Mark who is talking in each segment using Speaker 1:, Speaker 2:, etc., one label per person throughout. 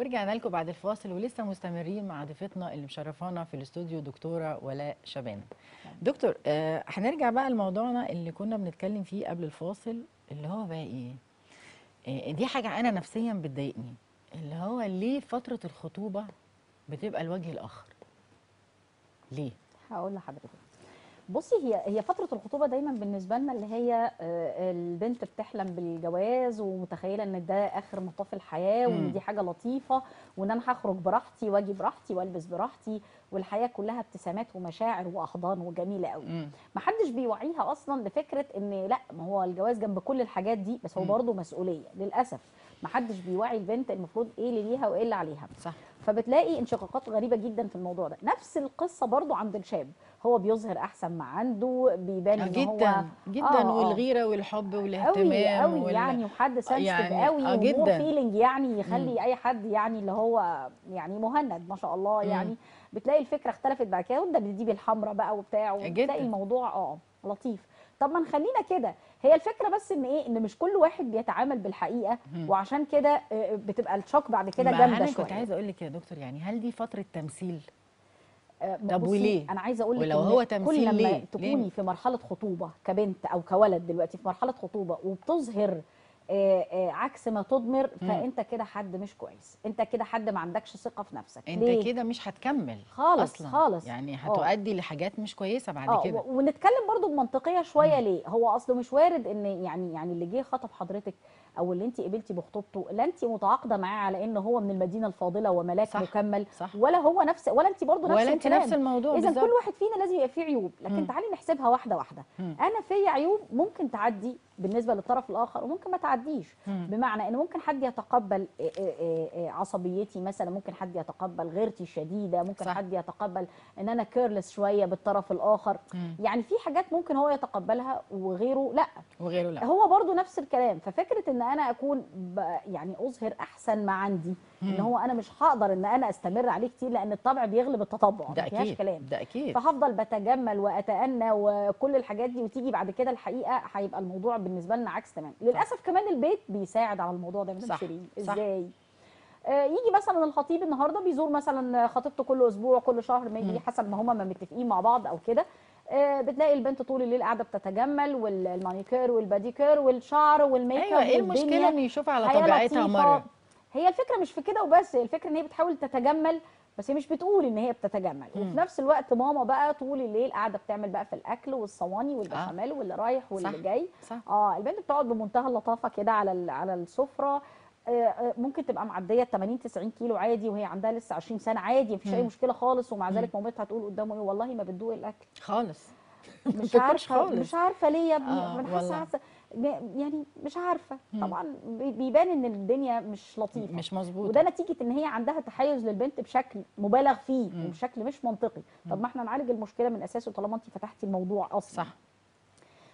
Speaker 1: ورجعنا لكم بعد الفاصل ولسه مستمرين مع ضيفتنا اللي مشرفانا في الاستوديو دكتورة ولاء شبانه. دكتور آه هنرجع بقى لموضوعنا اللي كنا بنتكلم فيه قبل الفاصل اللي هو بقى إيه؟ آه دي حاجة أنا نفسيا بتضايقني اللي هو ليه فترة الخطوبة بتبقى الوجه الآخر؟ ليه؟
Speaker 2: هقول لحضرتك بصي هي هي فترة الخطوبة دايما بالنسبة لنا اللي هي آه، البنت بتحلم بالجواز ومتخيلة إن ده آخر مطاف الحياة
Speaker 1: مم.
Speaker 2: وان دي حاجة لطيفة وإن أنا هخرج براحتي وأجي براحتي وألبس براحتي والحياة كلها ابتسامات ومشاعر وأحضان وجميلة قوي. محدش بيوعيها أصلا لفكرة إن لأ ما هو الجواز جنب كل الحاجات دي بس هو. برضه مسؤولية للأسف محدش بيوعي البنت المفروض إيه اللي ليها وإيه اللي عليها
Speaker 1: صح
Speaker 2: فبتلاقي انشقاقات غريبة جدا في الموضوع ده نفس القصة برضو عند الشاب هو بيظهر أحسن ما عنده بيبان
Speaker 1: آه،
Speaker 2: إن
Speaker 1: جدا
Speaker 2: هو
Speaker 1: جدا
Speaker 2: آه، آه.
Speaker 1: والغيرة والحب والاهتمام
Speaker 2: قوي قوي
Speaker 1: وال-
Speaker 2: يعني وحد سنسيتيف
Speaker 1: يعني
Speaker 2: قوي
Speaker 1: آه،
Speaker 2: ومور
Speaker 1: جدا.
Speaker 2: feeling يعني يخلي
Speaker 1: مم.
Speaker 2: أي حد يعني اللي هو يعني مهند ما شاء الله
Speaker 1: مم.
Speaker 2: يعني بتلاقي الفكرة اختلفت بعد كده وده بتجيب الحمراء بقى وبتاع
Speaker 1: جدا.
Speaker 2: وبتلاقي الموضوع آه لطيف طب ما نخلينا كده هي الفكرة بس إن إيه إن مش كل واحد بيتعامل
Speaker 1: بالحقيقة.
Speaker 2: وعشان كده آه، بتبقى ال shock بعد كده جامده
Speaker 1: أنا
Speaker 2: شوية
Speaker 1: كنت عايزة أقول لك يا دكتور يعني هل دي فترة تمثيل؟
Speaker 2: آه،
Speaker 1: طب وليه؟
Speaker 2: أنا عايزة أقول لك
Speaker 1: ولو هو تمثيل
Speaker 2: كل لما
Speaker 1: ليه؟ ليه؟
Speaker 2: تكوني في مرحلة خطوبة كبنت أو كولد دلوقتي في مرحلة خطوبة وبتظهر عكس ما تضمر
Speaker 1: مم.
Speaker 2: فأنت كده حد مش كويس. أنت كده حد ما عندكش ثقة في نفسك. أنت؟
Speaker 1: كده مش هتكمل
Speaker 2: خالص
Speaker 1: أصلا.
Speaker 2: خالص.
Speaker 1: يعني
Speaker 2: آه.
Speaker 1: هتؤدي لحاجات مش كويسة بعد
Speaker 2: آه
Speaker 1: كده.
Speaker 2: ونتكلم برضو بمنطقية شوية ليه. هو أصله مش وارد إن يعني يعني اللي جه خطب حضرتك أو اللي انت قبلتي بخطوبته لا انت متعاقدة معاه على إن هو من المدينة الفاضلة وملاك
Speaker 1: صح،
Speaker 2: مكمل
Speaker 1: صح
Speaker 2: ولا هو نفس ولا انت برضو نفس
Speaker 1: ولا انت. نفس الموضوع
Speaker 2: اذا كل واحد فينا لازم يبقى فيه عيوب لكن. تعالي نحسبها واحدة واحدة
Speaker 1: مم.
Speaker 2: أنا فيا عيوب ممكن تعدي بالنسبة للطرف الآخر وممكن ما تعديش
Speaker 1: مم.
Speaker 2: بمعنى إن ممكن حد يتقبل إيه إيه إيه عصبيتي مثلا ممكن حد يتقبل غيرتي الشديدة ممكن
Speaker 1: صح.
Speaker 2: حد يتقبل إن أنا كيرلس شوية بالطرف الآخر
Speaker 1: مم.
Speaker 2: يعني في حاجات ممكن هو يتقبلها وغيره لأ
Speaker 1: وغيره لأ
Speaker 2: هو برضو نفس الكلام ففكرة إن أنا أكون يعني أظهر أحسن ما عندي
Speaker 1: إن.
Speaker 2: هو أنا مش هقدر إن أنا أستمر عليه كتير لأن الطبع بيغلب التطبع
Speaker 1: ده أكيد
Speaker 2: كلام.
Speaker 1: ده أكيد.
Speaker 2: فهفضل بتجمل وأتأنى وكل الحاجات دي وتيجي بعد كده الحقيقة هيبقى الموضوع بالنسبة لنا عكس تمام للأسف كمان البيت بيساعد على الموضوع ده
Speaker 1: صح،
Speaker 2: شيرين
Speaker 1: صح.
Speaker 2: إزاي؟ آه، يجي مثلا الخطيب النهارده بيزور مثلا خطيبته كل أسبوع كل شهر ما. يجي حسب ما هما ما متفقين مع بعض أو كده. بتلاقي البنت طول الليل قاعدة بتتجمل والمانيكير والباديكير والشعر وال make
Speaker 1: up أيوه
Speaker 2: إيه
Speaker 1: المشكلة ان يشوفها على طبيعتها. مرة
Speaker 2: هي الفكرة مش في كده وبس الفكرة إن هي بتحاول تتجمل بس هي مش بتقول إن هي بتتجمل. وفي نفس الوقت ماما بقى طول الليل قاعدة بتعمل بقى في الأكل والصواني والبشاميل واللي رايح واللي
Speaker 1: صح.
Speaker 2: جاي
Speaker 1: صح
Speaker 2: آه البنت بتقعد بمنتهى اللطافة كده على على السفرة آه، آه، ممكن تبقى معدية 80 90 كيلو عادي وهي عندها لسه 20 سنة عادي مفيش
Speaker 1: أي.
Speaker 2: مشكلة خالص ومع. ذلك مامتها تقول قدامه إيه والله ما بتدوق الأكل
Speaker 1: خالص
Speaker 2: مش عارفة
Speaker 1: خالص.
Speaker 2: مش عارفة ليه يا ابني
Speaker 1: آه،
Speaker 2: أنا. حاسة يعني مش
Speaker 1: عارفة.
Speaker 2: طبعا بي- بيبان إن الدنيا مش لطيفة
Speaker 1: مش مظبوط
Speaker 2: وده نتيجة إن هي عندها تحيز للبنت بشكل مبالغ فيه
Speaker 1: مم.
Speaker 2: وبشكل مش منطقي طب ما إحنا نعالج المشكلة من أساسه طالما انت فتحتي الموضوع أصلا
Speaker 1: صح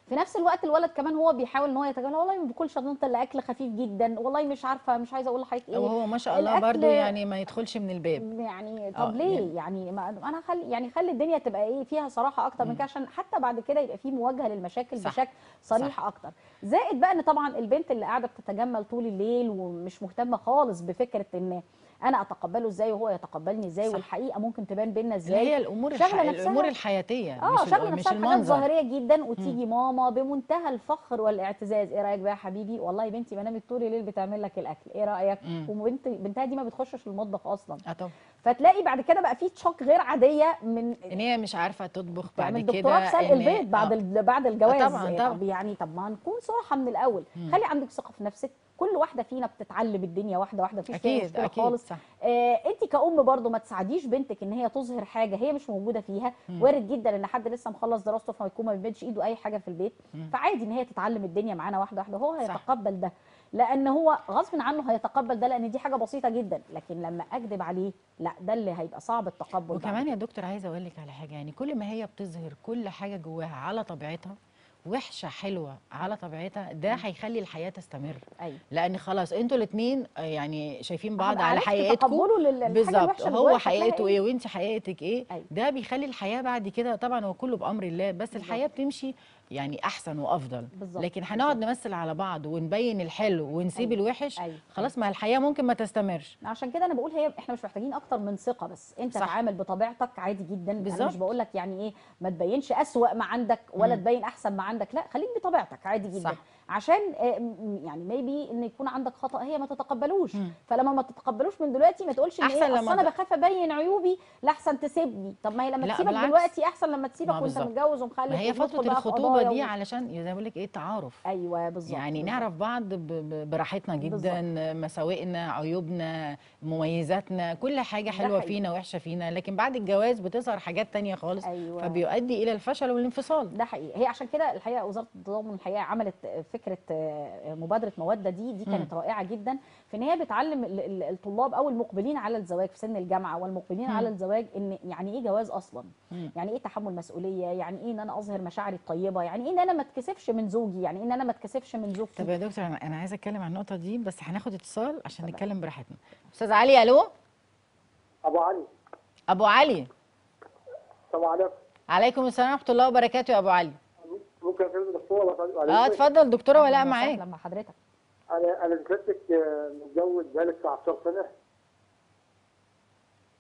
Speaker 2: في نفس الوقت الولد كمان هو بيحاول إن هو يتجاهل والله ما باكلش انت الا اكل خفيف جدا والله مش عارفة مش عايزة أقول لحضرتك إيه.
Speaker 1: وهو ما شاء الله برضو يعني ما يدخلش من الباب.
Speaker 2: يعني
Speaker 1: آه،
Speaker 2: طب ليه؟
Speaker 1: يعني-
Speaker 2: يعني, ما أنا خلي يعني خلي الدنيا تبقى إيه فيها صراحة أكتر من. كده عشان حتى بعد كده يبقى في مواجهه للمشاكل
Speaker 1: صح.
Speaker 2: بشكل صريح أكتر. زائد بقى إن طبعا البنت اللي قاعدة بتتجمل طول الليل ومش مهتمة خالص بفكرة إن أنا أتقبله إزاي وهو يتقبلني
Speaker 1: إزاي.
Speaker 2: والحقيقة ممكن تبان بينا إزاي
Speaker 1: هي الأمور
Speaker 2: شغلة
Speaker 1: الح...
Speaker 2: نفسها.
Speaker 1: الأمور الحياتية
Speaker 2: آه
Speaker 1: مش شغلة
Speaker 2: نفسها
Speaker 1: المنظر
Speaker 2: ظاهرية جدا وتيجي ماما بمنتهى الفخر والاعتزاز إيه رأيك بقى يا حبيبي والله يا بنتي ما نامت طول الليل بتعمل لك الأكل إيه رأيك
Speaker 1: مم.
Speaker 2: وبنت بنتها دي ما بتخشش المطبخ أصلا
Speaker 1: آه طبعا
Speaker 2: فتلاقي بعد كده بقى في تشوك غير عادية من
Speaker 1: إن هي مش عارفة تطبخ بعد كده
Speaker 2: دكتوراه في سلق البيت بعد
Speaker 1: آه.
Speaker 2: بعد الجواز
Speaker 1: طبعاً،
Speaker 2: إيه،
Speaker 1: طبعاً.
Speaker 2: طب يعني طب ما نكون صراحة من
Speaker 1: الأول.
Speaker 2: خلي عندك ثقة في نفسك كل واحدة فينا بتتعلم الدنيا واحدة واحدة مفيش فيها
Speaker 1: أكيد
Speaker 2: مشكلة
Speaker 1: أكيد
Speaker 2: خالص.
Speaker 1: صح.
Speaker 2: آه انت كأم برضو ما تساعديش بنتك إن هي تظهر حاجة هي مش موجودة فيها.
Speaker 1: مم.
Speaker 2: وارد جدا إن حد لسه مخلص دراسته فيكون ما بيمدش إيده أي حاجة في البيت.
Speaker 1: مم.
Speaker 2: فعادي إن هي تتعلم الدنيا معانا واحدة واحدة هو. هيتقبل ده. لأن هو غصب عنه هيتقبل ده لأن دي حاجة بسيطة جدا. لكن لما أكذب عليه لا ده اللي هيبقى صعب التقبل بعد
Speaker 1: وكمان يا دكتور عايزة أقول لك على حاجة يعني كل ما هي بتظهر كل حاجة جواها على طبيعتها وحشة حلوة على طبيعتها ده هيخلي الحياة تستمر.
Speaker 2: أيوه.
Speaker 1: لأن خلاص أنتوا الاثنين يعني شايفين بعض على حقيقتكم بالظبط. هو حقيقته إيه وانت حقيقتك إيه
Speaker 2: أيوة.
Speaker 1: ده بيخلي الحياة بعد كده طبعا هو كله بأمر الله بس الحياة بتمشي يعني أحسن وأفضل
Speaker 2: بالظبط،
Speaker 1: لكن هنقعد نمثل على بعض ونبين الحلو ونسيب
Speaker 2: أيوة،
Speaker 1: الوحش
Speaker 2: أيوة،
Speaker 1: خلاص ما الحياة ممكن ما تستمرش
Speaker 2: عشان كده أنا بقول هي إحنا مش محتاجين أكتر من ثقة بس أنت
Speaker 1: صح.
Speaker 2: تعامل بطبيعتك عادي جدا أنا
Speaker 1: بالظبط.
Speaker 2: مش بقول لك يعني إيه ما تبينش أسوأ ما عندك ولا
Speaker 1: مم.
Speaker 2: تبين أحسن ما عندك لا خليك بطبيعتك عادي جدا
Speaker 1: صح.
Speaker 2: عشان آه، يعني ميبي إن يكون عندك خطأ هي ما تتقبلوش
Speaker 1: مم.
Speaker 2: فلما ما تتقبلوش من دلوقتي ما تقولش إن
Speaker 1: أحسن
Speaker 2: إيه
Speaker 1: لما
Speaker 2: اصل
Speaker 1: أنا
Speaker 2: بخاف أبين عيوبي لأحسن تسيبني طب ما هي لما تسيبك
Speaker 1: بالعكس.
Speaker 2: دلوقتي أحسن لما تسيبك
Speaker 1: وأنت.
Speaker 2: متجوز ومخلف
Speaker 1: ما هي فترة
Speaker 2: الخطوبة
Speaker 1: دي
Speaker 2: و-
Speaker 1: علشان زي ما بقول لك إيه تعارف
Speaker 2: أيوه بالظبط
Speaker 1: يعني
Speaker 2: بالظبط.
Speaker 1: نعرف بعض براحتنا جدا مساوئنا عيوبنا مميزاتنا كل حاجة
Speaker 2: حلوة.
Speaker 1: فينا وحشه فينا لكن بعد الجواز بتظهر حاجات تانية خالص
Speaker 2: أيوه
Speaker 1: فبيؤدي إلى الفشل والانفصال
Speaker 2: ده حقيقي هي عشان كده الحقيقة وزارة التضامن الحقيقة عملت فكرة آه، مبادرة مودة دي دي كانت رائعة جدا. في إن هي بتعلم ال- ال- الطلاب أو المقبلين على الزواج في سن الجامعة والمقبلين
Speaker 1: مم.
Speaker 2: على الزواج إن يعني إيه جواز أصلا؟
Speaker 1: مم.
Speaker 2: يعني إيه تحمل مسؤولية؟ يعني إيه إن أنا أظهر مشاعري الطيبة؟ يعني إيه إن أنا ما اتكسفش من زوجي؟ يعني إيه إن أنا ما اتكسفش من
Speaker 1: طب
Speaker 2: زوجتي
Speaker 1: يا دكتور أنا أنا عايزة أتكلم عن النقطة دي بس هناخد اتصال عشان نتكلم براحتنا. أستاذ علي ألو؟
Speaker 3: أبو علي.
Speaker 1: أبو علي.
Speaker 3: السلام عليكم.
Speaker 1: عليكم السلام ورحمة الله وبركاته يا أبو علي.
Speaker 3: ممكن اكلم الدكتوره؟
Speaker 1: آه اتفضل دكتوره ولاء معاك.
Speaker 2: مع حضرتك.
Speaker 3: أنا أنا دلوقتي متجوز بقالي 19 سنة.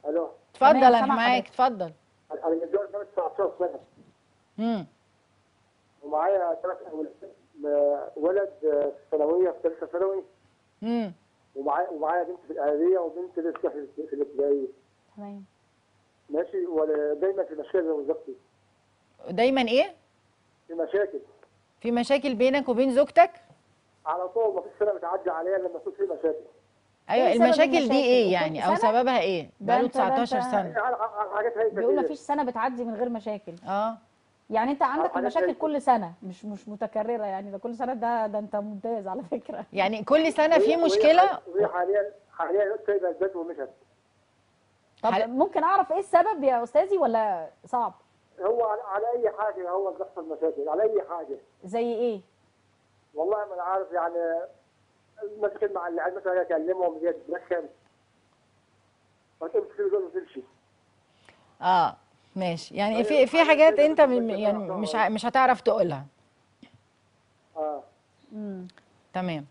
Speaker 3: ألو؟
Speaker 1: اتفضل
Speaker 2: أنا
Speaker 1: معاك. اتفضل.
Speaker 3: أنا متجوز بقالي 19 سنة.
Speaker 1: امم
Speaker 3: ومعايا ثلاث أولاد م- ولد في الثانويه في ثالثه ثانوي.
Speaker 1: امم
Speaker 3: ومعايا ومعايا بنت في الإعدادية وبنت لسه في في الابتدائية.
Speaker 2: تمام.
Speaker 3: ماشي ودايما في مشاكل زوجتي
Speaker 1: دايما إيه؟
Speaker 3: في مشاكل.
Speaker 1: في مشاكل بينك وبين زوجتك؟
Speaker 3: على طول ما فيش سنة بتعدي عليا لما يكون في مشاكل.
Speaker 1: أيوه
Speaker 2: إيه
Speaker 1: المشاكل
Speaker 2: المشاكل؟
Speaker 1: دي
Speaker 2: إيه
Speaker 1: يعني؟
Speaker 2: أو؟
Speaker 1: سببها
Speaker 2: إيه؟
Speaker 1: بقاله
Speaker 2: أنت- ده
Speaker 1: 19
Speaker 2: أنت-
Speaker 3: سنة.
Speaker 2: بيقول
Speaker 3: كده.
Speaker 2: مفيش سنة بتعدي من غير مشاكل.
Speaker 1: آه.
Speaker 2: يعني أنت عندك المشاكل كل سنة مش مش متكررة يعني. ده كل سنة ده ده أنت ممتاز على فكرة.
Speaker 1: يعني كل سنة في مشكلة؟
Speaker 3: وهي حاليا حاليا سايبه البيت ومشت.
Speaker 2: طب ممكن أعرف إيه السبب يا أستاذي ولا صعب؟
Speaker 3: هو على, أي حاجة هو بيحصل مشاكل؟ على أي حاجة؟
Speaker 2: زي إيه؟
Speaker 3: والله ما أنا عارف يعني مشكل مع اللي مثلا أكلمهم زي تتدخل ما تمسك في دول وتمشي
Speaker 1: آه ماشي. يعني
Speaker 3: أيوة،
Speaker 1: في في
Speaker 3: حاجة
Speaker 1: حاجات
Speaker 3: أنت
Speaker 1: يعني مش مش هتعرف تقولها.
Speaker 3: آه.
Speaker 2: امم
Speaker 1: تمام.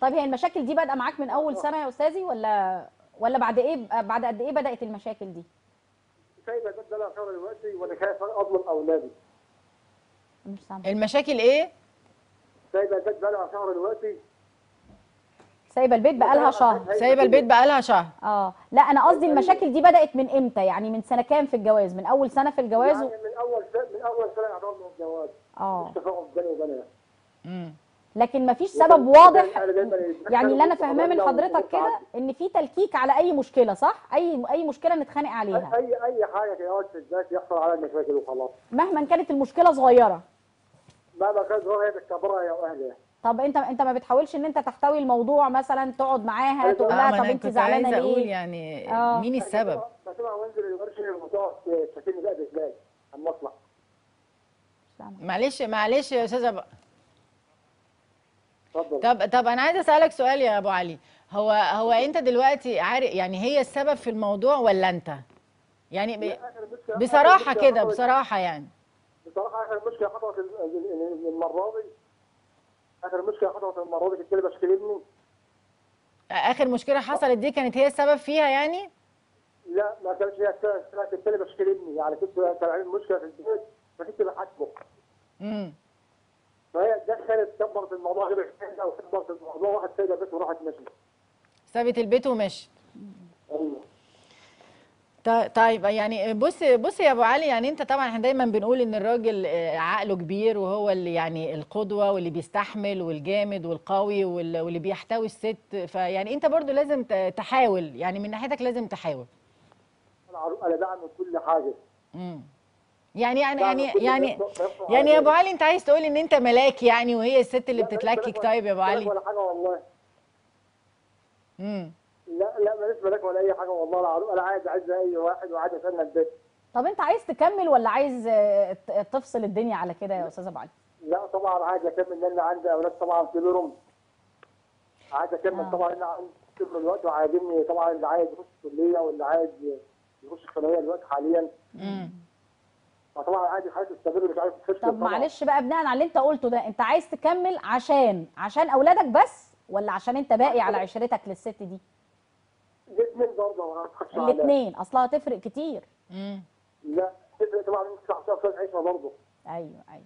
Speaker 2: طيب هي المشاكل دي بادئة معاك من أول سنة يا أستاذي ولا ولا بعد إيه بعد قد إيه بدأت المشاكل دي؟
Speaker 3: سايبة البيت ده شهر دلوقتي وأنا خايف اظلم أولادي.
Speaker 2: مش سامع
Speaker 1: المشاكل إيه؟
Speaker 3: سايبة البيت ده شهر دلوقتي
Speaker 2: سايبة البيت بقالها شهر.
Speaker 1: سايبة البيت بقالها شهر.
Speaker 2: آه. لا أنا قصدي المشاكل دي بدأت من إمتى؟ يعني من سنة كام في الجواز؟ من أول سنة في الجواز
Speaker 3: يعني
Speaker 2: و...
Speaker 3: من أول سنه من أول سنة يعتبر من الجواز.
Speaker 2: آه.
Speaker 3: مش تفاهم بيني وبينها
Speaker 1: امم
Speaker 2: لكن مفيش سبب واضح يعني اللي
Speaker 3: أنا
Speaker 2: فاهماه من حضرتك كده إن في تلكيك على أي مشكلة صح؟ أي أي مشكلة نتخانق عليها.
Speaker 3: اي أي حاجة كده في الذات يحصل على المشاكل وخلاص.
Speaker 2: مهما كانت المشكلة صغيرة.
Speaker 3: مهما كانت صغيرة هي بتكبرها يا واهلها
Speaker 2: طب أنت أنت ما بتحاولش إن أنت تحتوي الموضوع مثلا تقعد معاها. تقول
Speaker 1: آه
Speaker 2: لها طب
Speaker 1: أنت
Speaker 2: زعلانة
Speaker 1: عايزه أقول
Speaker 2: ليه
Speaker 1: يعني
Speaker 2: آه.
Speaker 1: مين السبب؟
Speaker 3: بسمع وانزل الورشه وتقعد تشتكيني بقى عن مصلح
Speaker 1: معلش معلش يا أستاذة.
Speaker 3: اتفضل.
Speaker 1: طب طب أنا عايزة أسألك سؤال يا أبو علي. هو هو أنت دلوقتي عارف يعني هي السبب في الموضوع ولا أنت؟ يعني ب...
Speaker 3: بصراحة
Speaker 1: كده بصراحة يعني.
Speaker 3: بصراحة آخر مشكلة حصلت ال- ال- ال- المرة دي. آخر مشكلة حصلت المرة دي كنت ابني
Speaker 1: آخر مشكلة حصلت دي كانت هي السبب فيها يعني؟
Speaker 3: لا ما كانش هي كنت أنا بشكي ابني يعني كنت كان عندي مشكلة في البيت فكنت بحاسبه.
Speaker 1: امم
Speaker 3: فهي اتدخلت كبرت الموضوع غير الحاجة وكبرت الموضوع واحد سايبة البيت وراحت مشي.
Speaker 1: سابت البيت ومشت أيوه. طيب يعني بص بص يا أبو علي يعني أنت طبعا إحنا دايما بنقول إن الراجل آه، عقله كبير وهو اللي يعني القدوة واللي بيستحمل والجامد والقوي وال- واللي بيحتوي الست. فيعني أنت برضو لازم تحاول يعني من ناحيتك لازم تحاول.
Speaker 3: أنا من كل حاجة.
Speaker 1: امم يعني يعني يعني يعني يعني يا
Speaker 3: أبو.
Speaker 1: علي أنت عايز تقول إن أنت ملاك يعني وهي الست اللي بتتلكك؟ طيب يا
Speaker 3: أبو
Speaker 1: علي.
Speaker 3: ولا حاجة والله.
Speaker 1: امم
Speaker 3: لا لا ماليش ملاك ولا أي حاجة والله العظيم. أنا عايز اعز أي واحد وعايز استنى البيت
Speaker 2: طب أنت عايز تكمل ولا عايز تفصل الدنيا على كده يا أستاذ أبو علي؟
Speaker 3: لا طبعا عايز أكمل لأن عندي أولاد طبعا كبيرهم عايز أكمل
Speaker 2: آه.
Speaker 3: طبعا لأن عندي كبر الوقت وعايزني طبعا اللي عايز يخش الكلية واللي عايز يخش الثانويه دلوقتي حاليا.
Speaker 1: امم
Speaker 3: فطبعا عادي حياتي تستمر مش عارف تفشل
Speaker 2: طب معلش بقى بناء على اللي انت قلته ده انت عايز تكمل عشان عشان أولادك بس ولا عشان انت باقي على عشرتك للست دي؟
Speaker 3: الاثنين برضه ما أعرفش على-
Speaker 2: الاثنين أصلها تفرق كتير.
Speaker 1: مم.
Speaker 3: لا تفرق طبعا انت 19 سنه عيشها برضه.
Speaker 2: أيوه أيوه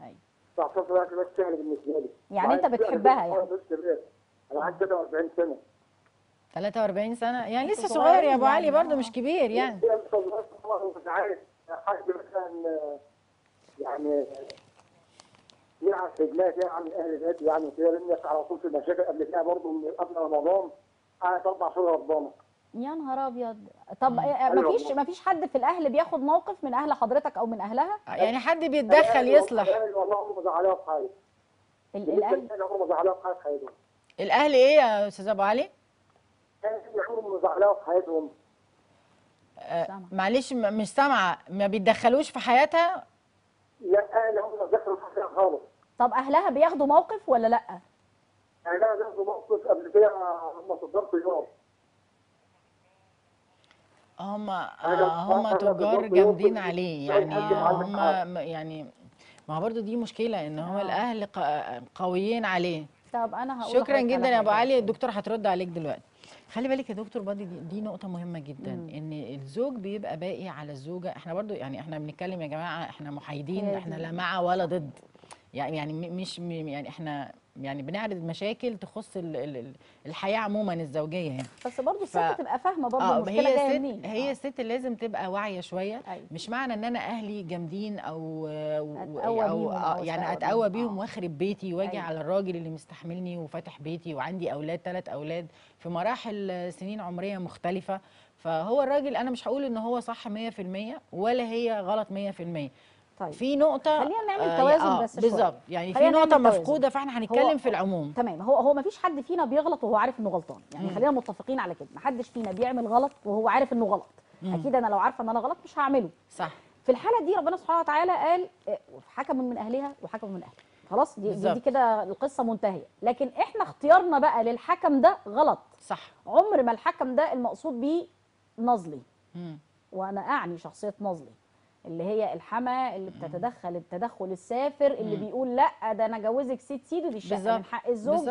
Speaker 2: أيوه.
Speaker 3: 19 سنه بس سهل بالنسبة لي.
Speaker 2: يعني انت بتحبها يعني.
Speaker 3: أنا عندي 43 سنة.
Speaker 1: 43 سنة؟ يعني لسه صغير يا أبو
Speaker 2: صغيرين
Speaker 1: علي
Speaker 2: يعني،
Speaker 1: برضه
Speaker 2: آه.
Speaker 1: مش كبير يعني.
Speaker 3: طبعا مش عارف حد مثلا يعني دماغي يعني عن أهل بيتي يعني كده لأن على طول في مشاكل قبل كده برضه من قبل رمضان قعدت أربع شهور غضبانه
Speaker 2: يا نهار أبيض. طب
Speaker 1: مم.
Speaker 2: إيه،
Speaker 3: أيوة
Speaker 2: مفيش
Speaker 3: والله.
Speaker 2: مفيش حد في الأهل بياخد موقف من أهل حضرتك أو من أهلها؟
Speaker 1: يعني حد بيتدخل يصلح
Speaker 3: أهلي والله عمري ما زعلها في حاجة
Speaker 2: ال-
Speaker 3: الأهل؟ عمري ما زعلها في حاجة في حياتهم
Speaker 1: الأهل إيه يا أستاذ أبو علي؟
Speaker 3: عمري ما زعلها في حياتهم
Speaker 1: آه،
Speaker 2: سامعة.
Speaker 1: معلش مش سامعة. ما بيتدخلوش في حياتها؟
Speaker 3: لا أهلي عمري ما دخلوا في حاجة خالص.
Speaker 2: طب أهلها بياخدوا موقف ولا لأ؟
Speaker 3: يعني أنا جبت موقف قبل كده لما صدرت يوم
Speaker 1: هم
Speaker 3: أنا-
Speaker 1: هم
Speaker 3: أنا
Speaker 1: تجار جامدين عليه. يعني هم يعني ما هو برضه دي مشكلة إن هو
Speaker 2: آه.
Speaker 1: الأهل ق- قويين عليه.
Speaker 2: طب أنا هقول
Speaker 1: شكرا جدا يا
Speaker 2: أبو.
Speaker 1: علي. الدكتور هترد عليك دلوقتي. خلي بالك يا دكتور برضه دي, دي نقطة مهمة جدا
Speaker 2: مم.
Speaker 1: إن الزوج بيبقى باقي على الزوجة إحنا برضه يعني إحنا بنتكلم يا جماعة إحنا محايدين
Speaker 2: إحنا.
Speaker 1: لا مع ولا ضد يعني يعني مش يعني إحنا يعني بنعرض مشاكل تخص ال- ال- ال- الحياة عموما الزوجية يعني
Speaker 2: بس برضه الست
Speaker 1: ف-
Speaker 2: تبقى فاهمة برضه
Speaker 1: آه
Speaker 2: المشكلة
Speaker 1: هي جاية
Speaker 2: منين
Speaker 1: هي
Speaker 2: آه.
Speaker 1: الست لازم تبقى واعية شوية
Speaker 2: أيوة.
Speaker 1: مش معنى إن أنا أهلي جامدين أو
Speaker 2: أتقوى
Speaker 1: أو
Speaker 2: بيهم
Speaker 1: آه،
Speaker 2: أو
Speaker 1: يعني اتقوى
Speaker 2: بيهم،
Speaker 1: بيهم
Speaker 2: آه.
Speaker 1: واخرب بيتي واجي
Speaker 2: أيوة.
Speaker 1: على الراجل اللي مستحملني وفاتح بيتي وعندي أولاد ثلاث أولاد في مراحل سنين عمرية مختلفة فهو الراجل أنا مش هقول إن هو صح 100% ولا هي غلط 100%
Speaker 2: طيب.
Speaker 1: في نقطة
Speaker 2: خلينا نعمل
Speaker 1: آه،
Speaker 2: توازن
Speaker 1: آه،
Speaker 2: بس.
Speaker 1: بالظبط. يعني في
Speaker 2: نقطة.
Speaker 1: مفقودة فإحنا هنتكلم في العموم.
Speaker 2: تمام. هو هو ما فيش حد فينا بيغلط وهو عارف إنه غلطان. يعني
Speaker 1: مم.
Speaker 2: خلينا متفقين على كده. ما حدش فينا بيعمل غلط وهو عارف إنه غلط.
Speaker 1: مم.
Speaker 2: أكيد أنا لو عارفة إن أنا غلط مش هعمله.
Speaker 1: صح.
Speaker 2: في الحالة دي ربنا سبحانه وتعالى قال حكم من أهلها وحكم من اهله خلاص؟ دي,
Speaker 1: بالظبط.
Speaker 2: دي كده القصة منتهية. لكن إحنا اختيارنا بقى للحكم ده غلط.
Speaker 1: صح.
Speaker 2: عمر ما الحكم ده المقصود بيه نظلي.
Speaker 1: مم.
Speaker 2: وأنا أعني شخصية نظلي. اللي هي الحما اللي بتتدخل التدخل السافر اللي. بيقول لأ ده أنا جوزك ست سيدي دي الشقه. من حق الزوج.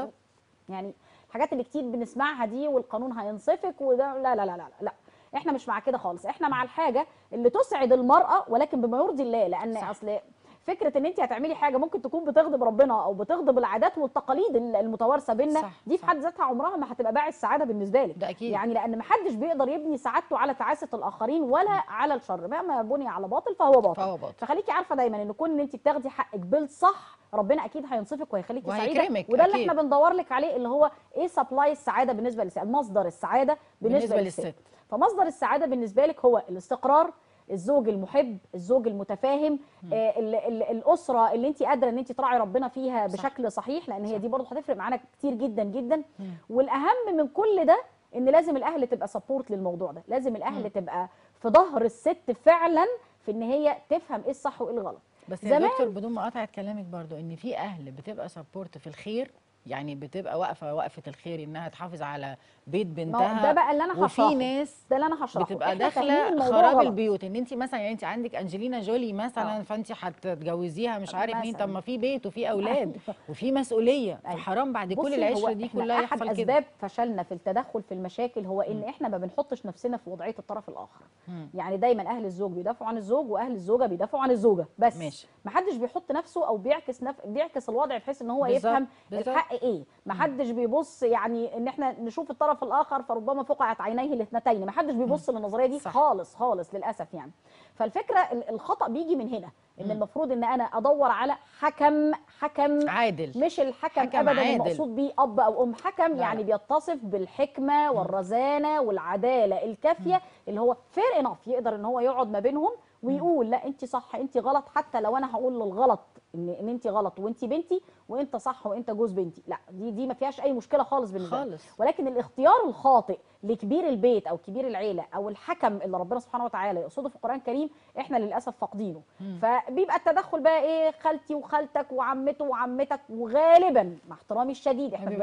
Speaker 2: يعني الحاجات اللي كتير بنسمعها دي والقانون هينصفك وده لا لا لا لا لا إحنا مش مع كده خالص إحنا مع الحاجة اللي تسعد المرأة ولكن بما يرضي الله
Speaker 1: لأن.
Speaker 2: أصل فكرة إن انت هتعملي حاجة ممكن تكون بتغضب ربنا أو بتغضب العادات والتقاليد المتوارثة بينا دي في. حد ذاتها عمرها ما هتبقى باعث السعاده بالنسبة لك.
Speaker 1: ده أكيد.
Speaker 2: يعني لأن محدش بيقدر يبني سعادته على تعاسة الآخرين ولا على الشر مهما بني على باطل فهو باطل.
Speaker 1: فهو باطل.
Speaker 2: فخليكي عارفة دايما إن كون إن انت بتاخدي حقك بالصح ربنا أكيد هينصفك وهيخليكي
Speaker 1: سعيدة.
Speaker 2: وده اللي
Speaker 1: أكيد.
Speaker 2: إحنا بندور لك عليه اللي هو إيه supply السعادة بالنسبة للست مصدر السعادة
Speaker 1: بالنسبة,
Speaker 2: للست.
Speaker 1: للست.
Speaker 2: فمصدر السعادة بالنسبة لك هو الاستقرار الزوج المحب الزوج المتفاهم آه ال ال الأسرة اللي انت قادرة ان انت تراعي ربنا فيها
Speaker 1: صح.
Speaker 2: بشكل صحيح لأن هي. دي برضه هتفرق معانا كتير جدا جدا
Speaker 1: مم.
Speaker 2: والأهم من كل ده إن لازم الأهل تبقى support للموضوع ده لازم الأهل
Speaker 1: مم.
Speaker 2: تبقى في ظهر الست فعلا في إن هي تفهم إيه الصح وإيه الغلط
Speaker 1: بس يا دكتور بدون ما اقطع كلامك برضو إن في أهل بتبقى support في الخير يعني بتبقى واقفة وقفة الخير إنها تحافظ على بيت بنتها
Speaker 2: ده بقى اللي أنا
Speaker 1: وفي
Speaker 2: هشرحه
Speaker 1: ناس
Speaker 2: ده اللي أنا هشرحه
Speaker 1: بتبقى
Speaker 2: داخلة
Speaker 1: خراب
Speaker 2: غلط.
Speaker 1: البيوت إن انت مثلا يعني انت عندك أنجلينا جولي مثلا
Speaker 2: آه.
Speaker 1: فانت هتتجوزيها مش عارف مين. طب ما في بيت وفي أولاد
Speaker 2: أيوة.
Speaker 1: وفي مسؤولية
Speaker 2: أيوة.
Speaker 1: فحرام بعد كل العشره دي كلها
Speaker 2: أحد
Speaker 1: يحصل كده
Speaker 2: أسباب فشلنا في التدخل في المشاكل هو إن إحنا ما بنحطش نفسنا في وضعية الطرف الآخر
Speaker 1: مم.
Speaker 2: يعني دايما أهل الزوج بيدافعوا عن الزوج وأهل الزوجة بيدافعوا عن الزوجة بس
Speaker 1: ماشي.
Speaker 2: ما حدش بيحط نفسه أو بيعكس نف... بيعكس الوضع بحيث إن هو يفهم. الحق إيه ما حدش بيبص يعني إن إحنا نشوف الطرف الآخر فربما فقعت عينيه الاثنتين ما حدش بيبص للنظرية دي
Speaker 1: صح.
Speaker 2: خالص خالص للأسف يعني فالفكرة ال- الخطأ بيجي من هنا
Speaker 1: إن.
Speaker 2: المفروض إن أنا أدور على حكم حكم
Speaker 1: عادل
Speaker 2: مش الحكم
Speaker 1: حكم
Speaker 2: ابدا
Speaker 1: عادل.
Speaker 2: المقصود بيه أب أو أم حكم
Speaker 1: لا،
Speaker 2: يعني. بيتصف بالحكمة والرزانة والعدالة الكافية اللي هو فير انف يقدر إن هو يقعد ما بينهم ويقول لا انت صح انت غلط حتى لو أنا هقول للغلط ان ان انت غلط وانت بنتي وانت صح وانت جوز بنتي لا دي دي ما فيهاش أي مشكلة خالص بالنسبة.
Speaker 1: خالص
Speaker 2: ولكن الاختيار الخاطئ لكبير البيت أو كبير العيلة أو الحكم اللي ربنا سبحانه وتعالى يقصده في القرآن الكريم إحنا للأسف فاقدينه فبيبقى التدخل بقى إيه خالتي وخالتك وعمته وعمتك وغالبا مع احترامي الشديد
Speaker 1: إحنا
Speaker 2: في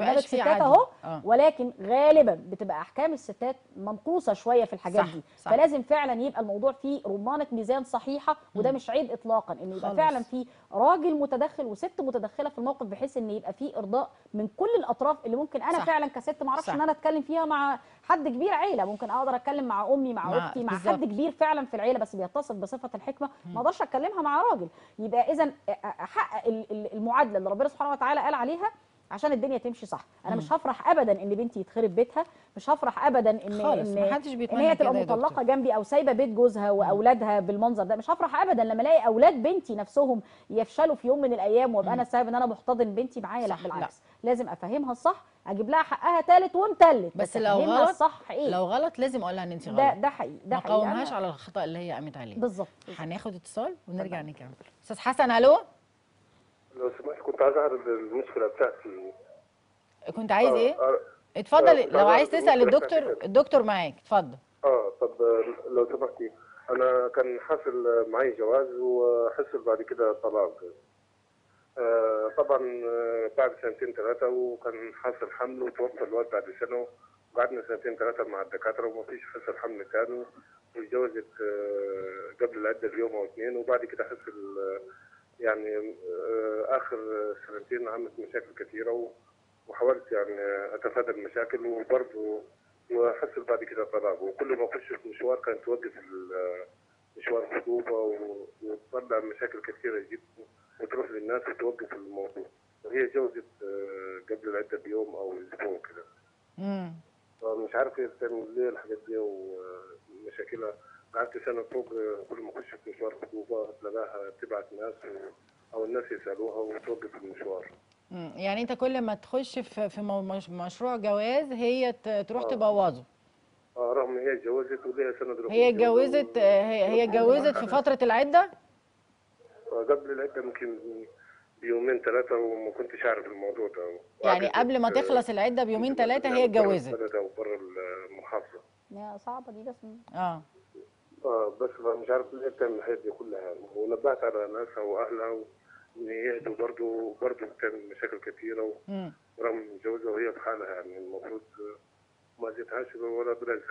Speaker 2: ستات. أهو
Speaker 1: آه.
Speaker 2: ولكن غالبا بتبقى أحكام الستات منقوصة شوية في الحاجات
Speaker 1: صح،
Speaker 2: دي
Speaker 1: صح.
Speaker 2: فلازم فعلا يبقى الموضوع فيه رمانة ميزان صحيحة وده مش عيب اطلاقا إن يبقى. فعلا في راجل متدخل وست متدخلة في الموقف بحيث إن يبقى في إرضاء من كل الأطراف اللي ممكن أنا
Speaker 1: صح.
Speaker 2: فعلا كست ما
Speaker 1: أعرفش.
Speaker 2: إن أنا أتكلم فيها مع حد كبير عيلة. ممكن أقدر أتكلم مع أمي مع,
Speaker 1: مع-
Speaker 2: أختي مع
Speaker 1: بالظبط.
Speaker 2: حد كبير فعلا في العيلة بس بيتصف بصفة الحكمة. ما أقدرش أتكلمها مع راجل. يبقى اذا احقق ال- ال- المعادلة اللي ربنا سبحانه وتعالى قال عليها عشان الدنيا تمشي صح. أنا مش هفرح ابدا إن بنتي يتخرب بيتها. مش هفرح ابدا إن
Speaker 1: خالص،
Speaker 2: إن
Speaker 1: بيتمنى
Speaker 2: هي تبقى. مطلقة جنبي أو سايبة بيت جوزها وأولادها بالمنظر ده. مش هفرح ابدا لما ألاقي أولاد بنتي نفسهم يفشلوا في يوم من الأيام وأبقى أنا السبب إن أنا محتضن بنتي معايا. لا
Speaker 1: صح، لا.
Speaker 2: لازم أفهمها الصح أجيب لها حقها تالت ومتلت
Speaker 1: بس لو
Speaker 2: أفهمها
Speaker 1: غلط
Speaker 2: الصح إيه؟
Speaker 1: لو غلط لازم أقول لها إن انت
Speaker 2: ده
Speaker 1: غلط.
Speaker 2: ده حقيقي ده
Speaker 1: ما
Speaker 2: حقيقي.
Speaker 1: قاومهاش على الخطأ اللي هي قامت عليه.
Speaker 2: بالظبط
Speaker 1: هناخد اتصال ونرجع نكمل. أستاذ حسن ألو؟
Speaker 4: لو سمحت كنت عايز أعرض المشكلة بتاعتي.
Speaker 1: كنت عايز
Speaker 4: آه،
Speaker 1: إيه؟
Speaker 4: آه،
Speaker 1: اتفضل
Speaker 4: آه،
Speaker 1: لو عايز
Speaker 4: تسأل
Speaker 1: الدكتور. الدكتور معاك اتفضل.
Speaker 4: آه طب لو سمحتي. أنا كان حاصل معي جواز وحصل بعد كده طلاق. طبعا آه، بعد سنتين ثلاثة وكان حاصل حمل وتوفى الوالد بعد سنة وقعدنا سنتين ثلاثة مع الدكاترة وما فيش حصل حمل ثاني واتجوزت آه، قبل العده بيوم أو اثنين وبعد كده حصل آه، يعني آه، آخر سنتين عملت مشاكل كثيره وحاولت يعني أتفادى المشاكل وبرضه وحصل بعد كده طلاق. وكل ما أخش في مشوار كانت توقف مشوار الخطوبه وتطلع مشاكل كثيره جدا. وتروح للناس وتوقف الموضوع. وهي جوزت آه، قبل العدة بيوم أو أسبوع كده.
Speaker 1: امم
Speaker 4: مش عارف هي بتعمل ليه الحاجات دي ومشاكلها. قعدت سنة فوق آه، كل ما أخش في مشوار خطوبه تلاقاها تبعت ناس أو الناس يسألوها وتوقف المشوار.
Speaker 1: يعني أنت كل ما تخش في مشروع جواز هي تروح
Speaker 4: آه.
Speaker 1: تبوظه.
Speaker 4: آه، رغم هي اتجوزت وليها سنه
Speaker 1: هي اتجوزت هي هي اتجوزت في فترة العدة؟
Speaker 4: قبل العدة يمكن بيومين ثلاثة وما كنتش اعرف الموضوع ده.
Speaker 1: يعني قبل ما تخلص العدة بيومين ثلاثة هي اتجوزت.
Speaker 4: بره المحافظة.
Speaker 2: يا صعبة دي بس.
Speaker 1: آه.
Speaker 4: آه بس مش عارف ليه بتعمل الحاجات دي كلها. يعني ونبهت على ناسها وأهلها و- ان يهدوا برضه برضه بتعمل مشاكل كثيره و-
Speaker 1: امم
Speaker 4: ورغم من جوزها وهي في حالها يعني. المفروض ما اذيتهاش ولا بلاش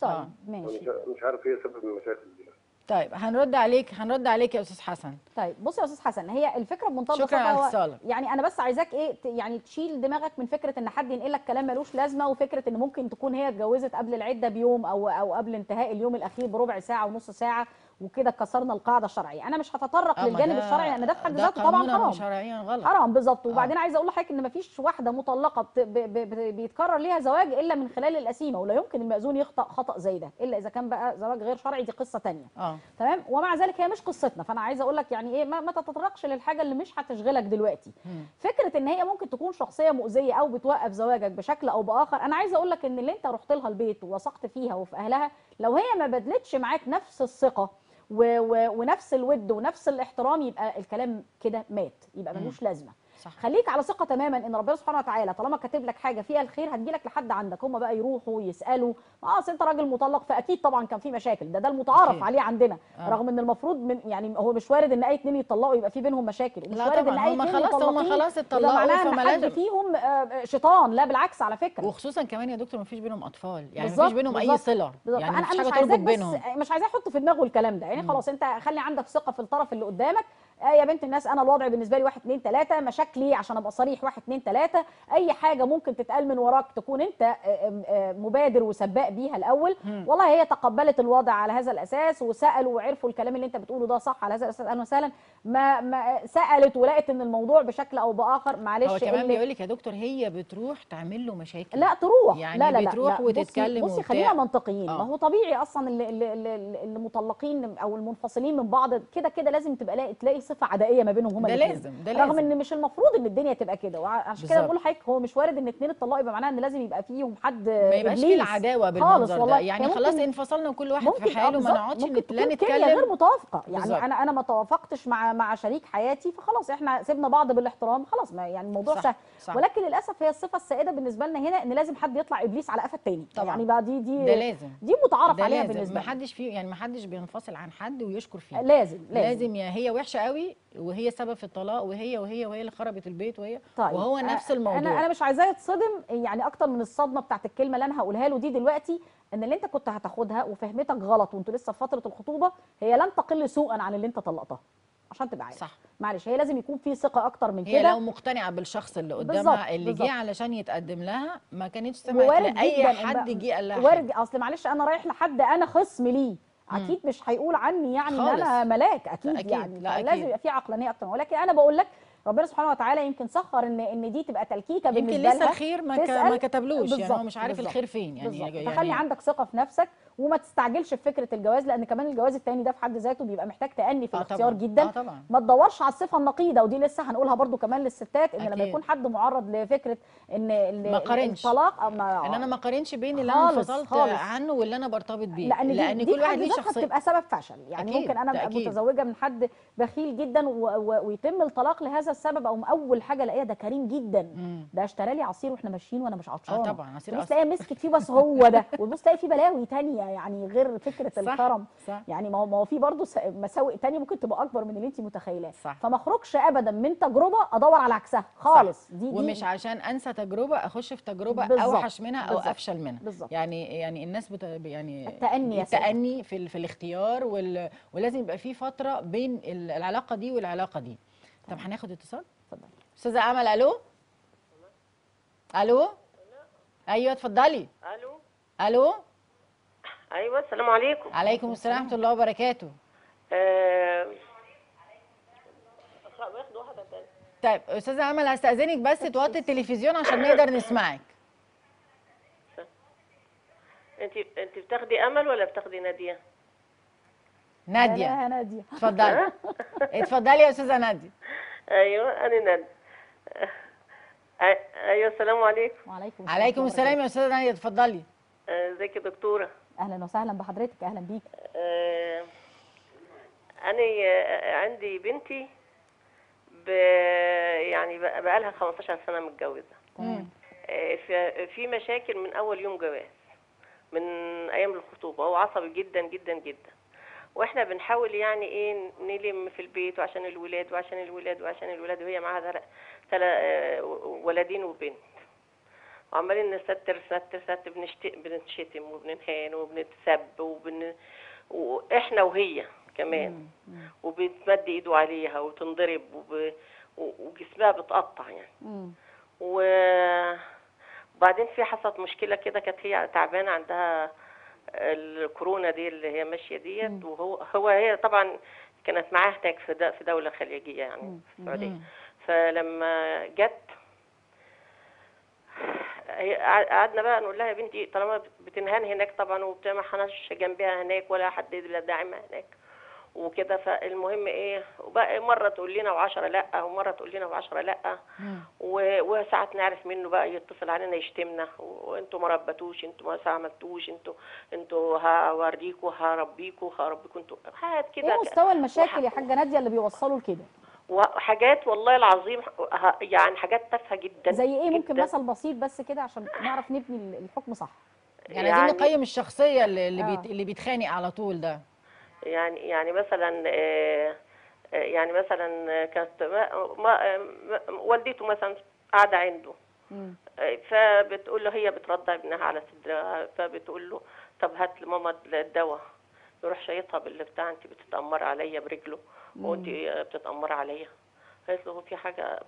Speaker 2: طيب
Speaker 1: آه.
Speaker 2: ماشي.
Speaker 4: مش مش عارف هي سبب المشاكل دي.
Speaker 1: طيب هنرد عليك هنرد عليك يا أستاذ حسن.
Speaker 2: طيب بص يا أستاذ حسن هي الفكرة بمنتهى
Speaker 1: شكراً على اتصالك.
Speaker 2: يعني أنا بس عايزاك إيه يعني تشيل دماغك من فكرة إن حد ينقل لك كلام ملوش لازمة وفكرة إن ممكن تكون هي اتجوزت قبل العدة بيوم أو أو قبل انتهاء اليوم الأخير بربع ساعة ونص ساعة. وكده كسرنا القاعدة الشرعية. أنا مش هتطرق
Speaker 1: آه،
Speaker 2: للجانب الشرعي لأن ده في حد ذاته طبعا حرام.
Speaker 1: وشرعيا غلط.
Speaker 2: حرام بالظبط. وبعدين عايزه أقول لحضرتك إن مفيش واحدة مطلقة. بيتكرر ليها زواج إلا من خلال القسيمة ولا يمكن المأذون يخطأ خطأ زي ده إلا إذا كان بقى زواج غير شرعي دي قصة تانية.
Speaker 1: آه.
Speaker 2: تمام؟ ومع ذلك هي مش قصتنا. فأنا عايزه أقول لك يعني إيه ما, ما تتطرقش للحاجة اللي مش هتشغلك دلوقتي.
Speaker 1: مم.
Speaker 2: فكرة إن هي ممكن تكون شخصية مؤذية أو بتوقف زواجك بشكل أو بآخر أنا عايزه أقول لك إن اللي أنت رحت لها البيت ووثقت فيها وفي أهلها لو هي ما بدلتش معاك نفس الثقة و و ونفس الود ونفس الاحترام يبقى الكلام كده مات يبقى ملوش لازمة.
Speaker 1: صح.
Speaker 2: خليك على ثقة تماما إن ربنا سبحانه وتعالى طالما كاتب لك حاجة فيها الخير هتجيلك لحد عندك. هم بقى يروحوا يسألوا. آه أصل أنت راجل مطلق فأكيد طبعا كان في مشاكل. ده ده المتعارف
Speaker 1: أكيد.
Speaker 2: عليه عندنا.
Speaker 1: آه.
Speaker 2: رغم إن المفروض من يعني هو مش وارد إن أي اتنين يتطلقوا يبقى في بينهم مشاكل. ومش
Speaker 1: لا
Speaker 2: وارد إن
Speaker 1: أي
Speaker 2: اتنين
Speaker 1: خلاص هم خلاص اتطلقوا فما
Speaker 2: حد
Speaker 1: لازم
Speaker 2: فيهم آه، شيطان. لا بالعكس على فكرة.
Speaker 1: وخصوصا كمان يا دكتور مفيش بينهم أطفال. يعني
Speaker 2: بالظبط،
Speaker 1: مفيش بينهم أي
Speaker 2: صلة.
Speaker 1: يعني حاجة
Speaker 2: مش
Speaker 1: تربط بينهم.
Speaker 2: بس مش عايزاه يحط في دماغه الكلام ده. يعني خلاص أنت خلي عندك ثقة في الطرف اللي قدامك. آه يا بنت الناس أنا الوضع بالنسبة لي واحد اتنين تلاتة مشاكلي عشان أبقى صريح واحد اتنين تلاتة أي حاجة ممكن تتقال من وراك تكون أنت آه، آه، آه، مبادر وسباق بيها
Speaker 1: الأول.
Speaker 2: والله هي تقبلت الوضع على هذا الأساس وسألوا وعرفوا الكلام اللي أنت بتقوله ده صح على هذا الأساس أهلا وسهلا ما, ما سألت ولقت إن الموضوع بشكل أو بآخر معلش
Speaker 1: هو كمان بيقول لك يا دكتور هي بتروح تعمل له مشاكل
Speaker 2: لا تروح
Speaker 1: يعني
Speaker 2: لا لا لا
Speaker 1: بتروح
Speaker 2: لا. بصي-
Speaker 1: وتتكلم
Speaker 2: بصي
Speaker 1: وبتاع.
Speaker 2: خلينا منطقيين
Speaker 1: آه.
Speaker 2: ما هو طبيعي أصلا اللي, اللي, اللي اللي مطلقين أو المنفصلين من بعض كده كده لازم تبقى لاقي تلاقي صفة عدائية ما بينهم هما
Speaker 1: ده. لازم ده
Speaker 2: رغم
Speaker 1: لازم.
Speaker 2: إن مش المفروض إن الدنيا تبقى كده وعشان كده. بقول لحضرتك هو مش وارد إن اتنين اتطلقوا يبقى معناها إن لازم يبقى فيهم حد
Speaker 1: ما يبقاش في.
Speaker 2: العداوة
Speaker 1: بالمنظر ده. يعني خلاص انفصلنا وكل واحد في حاله ما نقعدش لا
Speaker 2: كيمياء غير
Speaker 1: نتكلم
Speaker 2: متوافقة. يعني
Speaker 1: بالظبط.
Speaker 2: أنا أنا ما توافقتش مع مع شريك حياتي فخلاص إحنا سيبنا بعض بالاحترام. خلاص ما يعني الموضوع سهل.
Speaker 1: صح.
Speaker 2: ولكن للأسف هي الصفة السائدة بالنسبة لنا هنا إن لازم حد يطلع إبليس على قفا التاني.
Speaker 1: طبعاً.
Speaker 2: يعني بقى دي دي
Speaker 1: ده لازم.
Speaker 2: دي متعارف عليها بالنسبة
Speaker 1: ما
Speaker 2: لنا.
Speaker 1: حدش فيه يعني ما حدش بينفصل عن حد ويشكر فيه.
Speaker 2: لازم لازم,
Speaker 1: لازم يا هي وحشة قوي وهي سبب في الطلاق وهي وهي وهي اللي خربت البيت وهي
Speaker 2: طيب
Speaker 1: وهو
Speaker 2: أ-
Speaker 1: نفس الموضوع.
Speaker 2: أنا أنا مش عايزاه يتصدم يعني أكتر من الصدمة بتاعت الكلمة اللي أنا هقولها له دي دلوقتي إن اللي أنت كنت هتاخدها وفهمتك غلط وأنتوا لسه في فترة الخطوبة هي لن تقل سوءا عن اللي أنت طلقتها. عشان تبقى عارف.
Speaker 1: صح.
Speaker 2: معلش هي لازم يكون في ثقة أكتر من
Speaker 1: هي
Speaker 2: كده.
Speaker 1: لو مقتنعة بالشخص اللي قدامها اللي
Speaker 2: بالظبط.
Speaker 1: جه علشان يتقدم لها ما كانتش سمعت
Speaker 2: لأي
Speaker 1: حد جه قال لها.
Speaker 2: وارد أصل معلش أنا رايح لحد أنا خصم ليه؟ أكيد مش هيقول عني يعني إن
Speaker 1: أنا.
Speaker 2: ملاك أكيد,
Speaker 1: أكيد،
Speaker 2: يعني
Speaker 1: لا،
Speaker 2: لازم
Speaker 1: أكيد.
Speaker 2: يبقى في عقلانية أكتر ولكن أنا بقول لك ربنا سبحانه وتعالى يمكن سخر ان إن دي تبقى تلكيكة
Speaker 1: يمكن
Speaker 2: بالنسبة
Speaker 1: لسه
Speaker 2: لها
Speaker 1: الخير ما, ك...
Speaker 2: تسأل.
Speaker 1: ما كتبلوش يعني هو مش عارف
Speaker 2: بالظبط،
Speaker 1: الخير فين يعني,
Speaker 2: بالظبط
Speaker 1: يعني
Speaker 2: فخلي عندك ثقة في نفسك وما تستعجلش في فكرة الجواز لأن كمان الجواز التاني ده في حد ذاته بيبقى محتاج تأني في
Speaker 1: آه
Speaker 2: الاختيار
Speaker 1: طبعاً،
Speaker 2: جدا
Speaker 1: آه طبعا
Speaker 2: ما تدورش على الصفة النقيضة ودي لسه هنقولها برضو كمان للستات إن لما
Speaker 1: أكيد.
Speaker 2: يكون حد معرض لفكرة إن
Speaker 1: ما.
Speaker 2: الطلاق أو ما
Speaker 1: إن أنا ما قارنش بين اللي
Speaker 2: أنا
Speaker 1: انفصلت. عنه واللي أنا برتبط بيه
Speaker 2: لأن دي,
Speaker 1: لأن
Speaker 2: دي
Speaker 1: كل واحد
Speaker 2: حد
Speaker 1: ليه شخصية
Speaker 2: بتبقى سبب فشل يعني ممكن
Speaker 1: أنا.
Speaker 2: متزوجة من حد بخيل جدا ويتم الطلاق لهذا السبب أو أول حاجة ألاقيها ده كريم جدا. ده اشترى لي عصير وإحنا ماشيين وأنا مش عطشانة.
Speaker 1: آه طبعا عصير
Speaker 2: تبص
Speaker 1: أصل.
Speaker 2: تلاقيها مسكت فيه بس هو ده. وتبص تلاقي فيه بلاوي تانية يعني غير فكرة
Speaker 1: صح،
Speaker 2: الكرم.
Speaker 1: صح.
Speaker 2: يعني ما هو ما هو في برضه مساوئ تانية ممكن تبقى أكبر من اللي انت متخيلاه. فما أخرجش ابدا من تجربة أدور على عكسها. خالص. دي دي
Speaker 1: ومش عشان أنسى تجربة أخش في
Speaker 2: تجربة
Speaker 1: أوحش منها أو
Speaker 2: بالظبط،
Speaker 1: أفشل منها.
Speaker 2: بالظبط.
Speaker 1: يعني يعني الناس بت يعني
Speaker 2: التأني.
Speaker 1: التأني في ال- في الاختيار وال... ولازم يبقى في فترة بين ال- العلاقة دي والعلاقة دي. طب هناخد اتصال؟
Speaker 2: اتفضل.
Speaker 1: أستاذة أمل ألو؟ ألو؟ أيوه اتفضلي.
Speaker 5: ألو؟
Speaker 1: ألو؟
Speaker 5: أيوه السلام عليكم.
Speaker 1: عليكم السلام ورحمة الله وبركاته.
Speaker 5: آه...
Speaker 1: طيب أستاذة أمل هستأذنك بس توطي التلفزيون عشان نقدر نسمعك.
Speaker 5: انت انت بتاخدي أمل ولا بتاخدي نادية؟
Speaker 1: نادية.
Speaker 2: يا نادية.
Speaker 1: اتفضلي. اتفضلي يا أستاذة
Speaker 5: نادية. أيوه أنا نادية. أيوه السلام عليكم.
Speaker 2: وعليكم
Speaker 1: عليكم
Speaker 2: ورحمة
Speaker 1: السلام يا أستاذة نادية اتفضلي.
Speaker 5: ازيك يا دكتورة؟
Speaker 2: أهلا وسهلا بحضرتك أهلا بيك.
Speaker 5: أنا عندي بنتي ب... يعني بقى لها 15 سنة متجوزة.
Speaker 2: تمام.
Speaker 5: في مشاكل من أول يوم جواز من أيام الخطوبة هو عصبي جدا جدا جدا. وإحنا بنحاول يعني إيه نلم في البيت وعشان الولاد وعشان الولاد وعشان الولاد وهي معاها تل- آه، ولدين وبنت وعمالين نستر ستر ستر. بنتشتم وبننهان وبنتسب وبن... وإحنا وهي كمان وبتمد ايده عليها وتنضرب وب... وجسمها بتقطع يعني. وبعدين في حصلت مشكلة كده كانت هي تعبانة عندها الكورونا دي اللي هي ماشية ديت وهو هو هي طبعا كانت معاه هناك في د- في دولة خليجية يعني في السعودية. فلما جت قعدنا بقى نقول لها يا بنتي طالما بتنهان هناك طبعا وما حناش جنبها هناك ولا حد داعمها هناك. وكده فالمهم إيه وبقى مرة تقول لنا وعشرة لأ ومرة تقول لنا وعشرة لأ. و- وساعات نعرف منه بقى يتصل علينا يشتمنا وانتوا ما ربتوش أنتوا ما عملتوش أنتوا أنتوا هوريكوا هربيكوا هربيكوا أنتوا حاجات كده
Speaker 2: إيه مستوى المشاكل يا حاجة نادية اللي بيوصلوا لكده؟
Speaker 5: وحاجات والله العظيم يعني حاجات تافهة جدا
Speaker 2: زي إيه؟ ممكن. مثل بسيط بس كده عشان نعرف نبني الحكم صح.
Speaker 1: يعني عايزين نقيم الشخصية اللي اللي,
Speaker 2: آه.
Speaker 1: اللي بيتخانق على طول ده.
Speaker 5: يعني يعني مثلا آه، آه، يعني مثلا آه، كانت ما والدته مثلا قاعدة عنده. فبتقول له هي بترضع ابنها على صدرها فبتقول له طب هات لماما الدواء. يروح شايطها باللي بتاع انت بتتأمر عليا برجله وانت بتتأمر عليا. قالت له هو في حاجة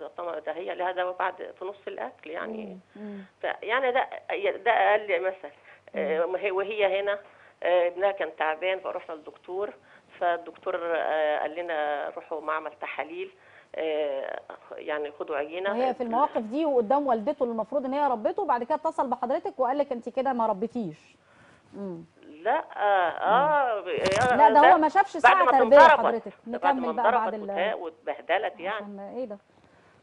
Speaker 5: ده هي لها دواء بعد في نص الأكل يعني. يعني ده ده أقل مثل. وهي- هنا ابنها كان تعبان فرحنا للدكتور. فالدكتور آه، قال لنا روحوا معمل تحاليل آه، يعني خدوا عينة.
Speaker 2: وهي في المواقف دي وقدام والدته اللي المفروض إن هي ربته وبعد كده اتصل بحضرتك وقال لك أنت كده ما ربيتيش. مم.
Speaker 5: لا آه, آه
Speaker 2: لا ده هو ما شافش ساعة
Speaker 5: تربية.
Speaker 2: حضرتك. نكمل بقى بعد ال
Speaker 5: واتبهدلت يعني.
Speaker 2: إيه ده؟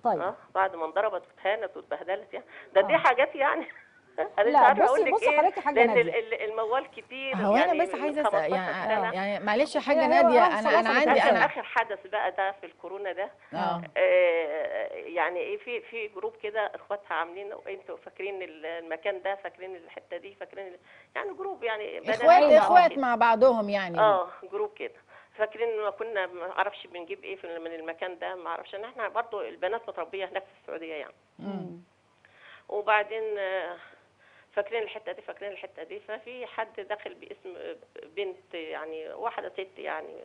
Speaker 2: طيب.
Speaker 5: آه بعد ما انضربت واتهانت واتبهدلت يعني. ده دي
Speaker 2: آه.
Speaker 5: حاجات يعني. أنا مش
Speaker 2: لا،
Speaker 5: عارفة
Speaker 2: بصي-
Speaker 5: أقول لك
Speaker 2: بصي
Speaker 5: إيه
Speaker 2: حضرتك يا حاجة
Speaker 5: لأن
Speaker 2: نادية.
Speaker 5: الموال كتير
Speaker 1: هو
Speaker 5: يعني
Speaker 1: أنا بس عايزة أسأل
Speaker 5: 15
Speaker 1: يعني
Speaker 5: سنة.
Speaker 1: يعني معلش يا حاجة
Speaker 2: هي-
Speaker 1: نادية
Speaker 2: هو أنا
Speaker 1: أنا
Speaker 2: أنا
Speaker 1: عندي أنا
Speaker 5: آخر حدث بقى ده في الكورونا ده
Speaker 1: آه
Speaker 5: آه، يعني إيه في في جروب كده إخواتها عاملين أنتوا فاكرين ال- المكان ده فاكرين الحتة دي فاكرين يعني group يعني بنات
Speaker 1: إخوات
Speaker 5: إخوات.
Speaker 1: مع بعضهم يعني
Speaker 5: آه group كده فاكرين إن كنا ما أعرفش بنجيب إيه في- من المكان ده ما أعرفش إن إحنا برضو البنات متربية هناك في السعودية يعني
Speaker 1: مم.
Speaker 5: وبعدين آه، فاكرين الحتة دي فاكرين الحتة دي. ففي حد داخل باسم بنت يعني واحدة ست يعني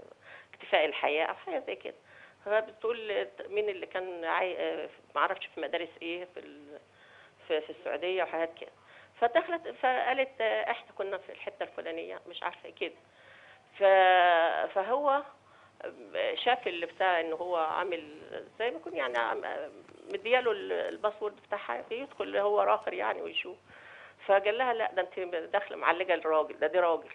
Speaker 5: اكتفاء الحياة أو حاجة زي كده. فبتقول مين اللي كان عاي... ما أعرفش في مدارس إيه في ال... في, في السعودية وحاجات كده. فدخلت فقالت إحنا كنا في الحتة الفلانية مش عارفة كده. ف... فهو شاف اللي بتاع إن هو عامل زي ما يكون يعني مدياله ال- الباسورد بتاعها يدخل هو راخر يعني ويشوف. فقال لها لا ده انت داخلة معلقة الراجل ده دي راجل.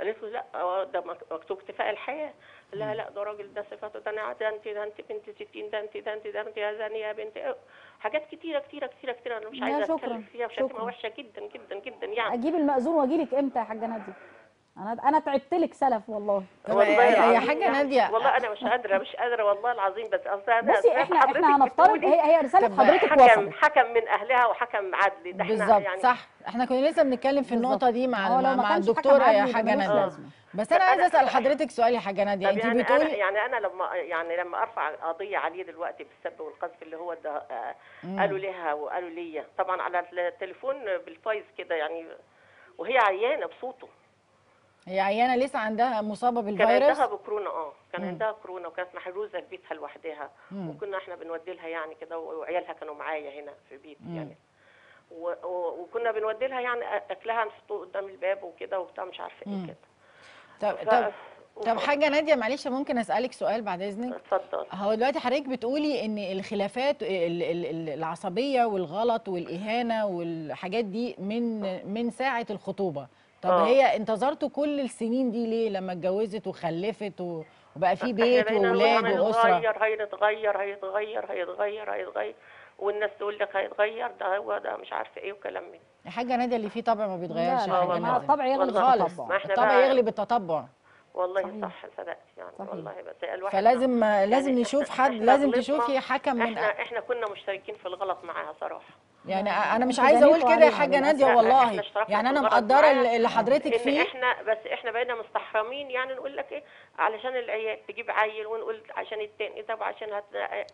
Speaker 5: قالت له لا ده مك- مكتوب اكتفاء الحياة. قال لها لا ده راجل ده صفاته ده أنا ده انت ده انت بنت 60 ده انت ده انت ده انت يا زانية يا بنت؟ حاجات كتيرة كتيرة كتيرة كتيرة أنا مش
Speaker 2: شكراً،
Speaker 5: أتكلم فيها وشتيمه
Speaker 2: شكراً.
Speaker 5: وحشة جدا جدا جدا يعني.
Speaker 2: أجيب المأذون وأجيلك إمتى يا حاجة نادية؟ أنا أنا تعبت لك سلف والله.
Speaker 5: العظيم
Speaker 1: حاجة
Speaker 5: يعني
Speaker 1: نادية.
Speaker 5: والله أنا مش قادرة مش قادرة والله العظيم بس أصل أنا
Speaker 2: بصي
Speaker 5: سمعت إحنا
Speaker 2: إحنا هنفترض هي هي
Speaker 1: رسالة
Speaker 2: حضرتك
Speaker 5: حكم
Speaker 2: وصلت
Speaker 5: حكم من أهلها وحكم عدلي. ده إحنا
Speaker 1: بالظبط
Speaker 5: يعني
Speaker 1: صح. إحنا كنا لسه بنتكلم في. النقطة دي مع مع, الدكتوره يا حاجة
Speaker 2: نادية.
Speaker 1: بس
Speaker 5: أنا
Speaker 1: عايزة أسأل حضرتك سؤال يا حاجة
Speaker 5: نادية.
Speaker 1: انت
Speaker 5: يعني
Speaker 1: بتقولي
Speaker 5: أنا يعني أنا لما يعني لما أرفع قضية عليه دلوقتي بالسب والقذف اللي هو ده آه،. قالوا لها وقالوا ليا. طبعا على التليفون بالفايز كده يعني وهي عيانة بصوته.
Speaker 1: هي عيانة لسه عندها مصابة
Speaker 5: كان
Speaker 1: بالفيروس
Speaker 5: عندها بكورونا آه كان
Speaker 1: مم.
Speaker 5: عندها كورونا وكانت محجوزه في بيتها لوحدها. وكنا إحنا بنودي لها يعني كده وعيالها كانوا معايا هنا في بيت
Speaker 1: مم.
Speaker 5: يعني و... و... وكنا بنودي لها يعني أكلها نحطه قدام الباب وكده وبتاع مش
Speaker 1: عارفة.
Speaker 5: إيه كده
Speaker 1: طب
Speaker 5: ف-
Speaker 1: طب طب حاجة نادية معلش ممكن أسألك سؤال بعد إذنك
Speaker 5: اتفضل
Speaker 1: هو دلوقتي حضرتك بتقولي إن الخلافات ال- ال- ال- العصبية والغلط والإهانة والحاجات دي من من ساعة الخطوبة طب
Speaker 5: آه.
Speaker 1: هي انتظرتوا كل السنين دي ليه لما اتجوزت وخلفت و- وبقى في بيت وأولاد وأسرة
Speaker 5: هيتغير هيتغير هيتغير هيتغير هيتغير والناس تقول لك هيتغير ده هو ده مش عارفة إيه وكلام من
Speaker 1: يا حاجة ناديه اللي فيه طبع ما بيتغيرش
Speaker 2: لا لا الطبع يغلب.
Speaker 1: خالص
Speaker 2: التطبع
Speaker 1: الطبع يغلب التطبع
Speaker 5: والله
Speaker 2: صحيح.
Speaker 5: صح صدقت يعني
Speaker 2: صحيح.
Speaker 5: والله بس الواحد
Speaker 1: فلازم لازم
Speaker 5: يعني
Speaker 1: نشوف
Speaker 5: إحنا-
Speaker 1: حد لازم. تشوفي حكم من
Speaker 5: إحنا إحنا كنا مشتركين في الغلط معاها صراحة
Speaker 1: يعني أنا مش عايزة
Speaker 2: أقول
Speaker 1: كده يا حاجة.
Speaker 5: نادية
Speaker 1: والله يعني أنا
Speaker 5: مقدرة.
Speaker 1: اللي حضرتك فيه
Speaker 5: إحنا بس إحنا بقينا مستحرمين يعني نقول لك إيه علشان العيال تجيب عيل ونقول عشان التاني طب عشان هت...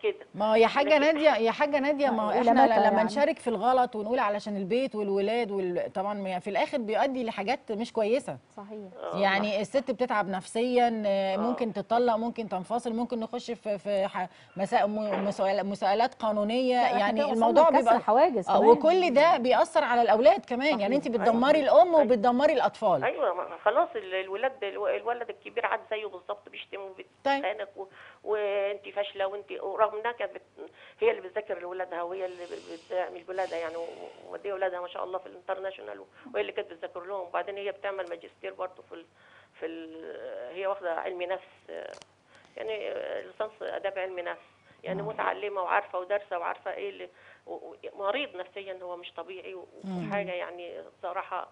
Speaker 5: كده.
Speaker 1: ما هو يا
Speaker 5: حاجة
Speaker 1: نادية يا حاجة نادية ما هو
Speaker 2: إحنا
Speaker 1: لما
Speaker 2: يعني؟
Speaker 1: نشارك في الغلط ونقول علشان البيت والولاد وال... طبعا في الآخر بيؤدي لحاجات مش كويسة.
Speaker 2: صحيح.
Speaker 5: آه،
Speaker 1: يعني الست بتتعب نفسيا آه، ممكن تطلق ممكن تنفصل ممكن نخش في في ح- مسا... مساءلات
Speaker 2: قانونية.
Speaker 1: يعني الموضوع بيبقى
Speaker 2: حواجز
Speaker 1: آه،
Speaker 2: كمان.
Speaker 1: وكل ده بيأثر على الأولاد كمان. يعني انت بتدمري الأم وبتدمري الأطفال.
Speaker 5: أيوه ما- خلاص ال- الولاد الو- الولد الكبير عاد زيه بالظبط بيشتم وبيتخانق و... وانت فاشلة وانت ورغم انها كانت بت... هي اللي بتذاكر لاولادها وهي اللي بتعمل ولادها يعني وموديه ولادها ما شاء الله في الانترناشونال وهي اللي كانت بتذاكر لهم. وبعدين هي بتعمل ماجستير برضه في ال... في ال... هي واخدة علم نفس يعني ليسانس آداب علم نفس. يعني متعلمة وعارفة ودارسة وعارفة إيه اللي مريض نفسيا هو مش طبيعي وحاجة يعني صراحة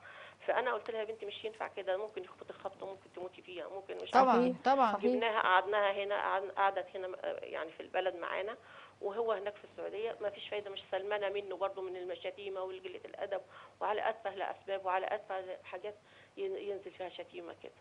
Speaker 5: فأنا قلت لها يا بنتي مش ينفع كده ممكن يخبط الخبطه ممكن تموتي فيها ممكن مش
Speaker 1: طبعا
Speaker 2: صحيح.
Speaker 1: طبعا.
Speaker 5: جبناها قعدناها هنا قعد- قعدت هنا يعني في البلد معانا وهو هناك في السعودية ما فيش فايدة مش سلمانة منه برضه من المشاتيمة وقله الأدب وعلى أتفه الاسباب وعلى أتفه حاجات ين- ينزل فيها شتيمة كده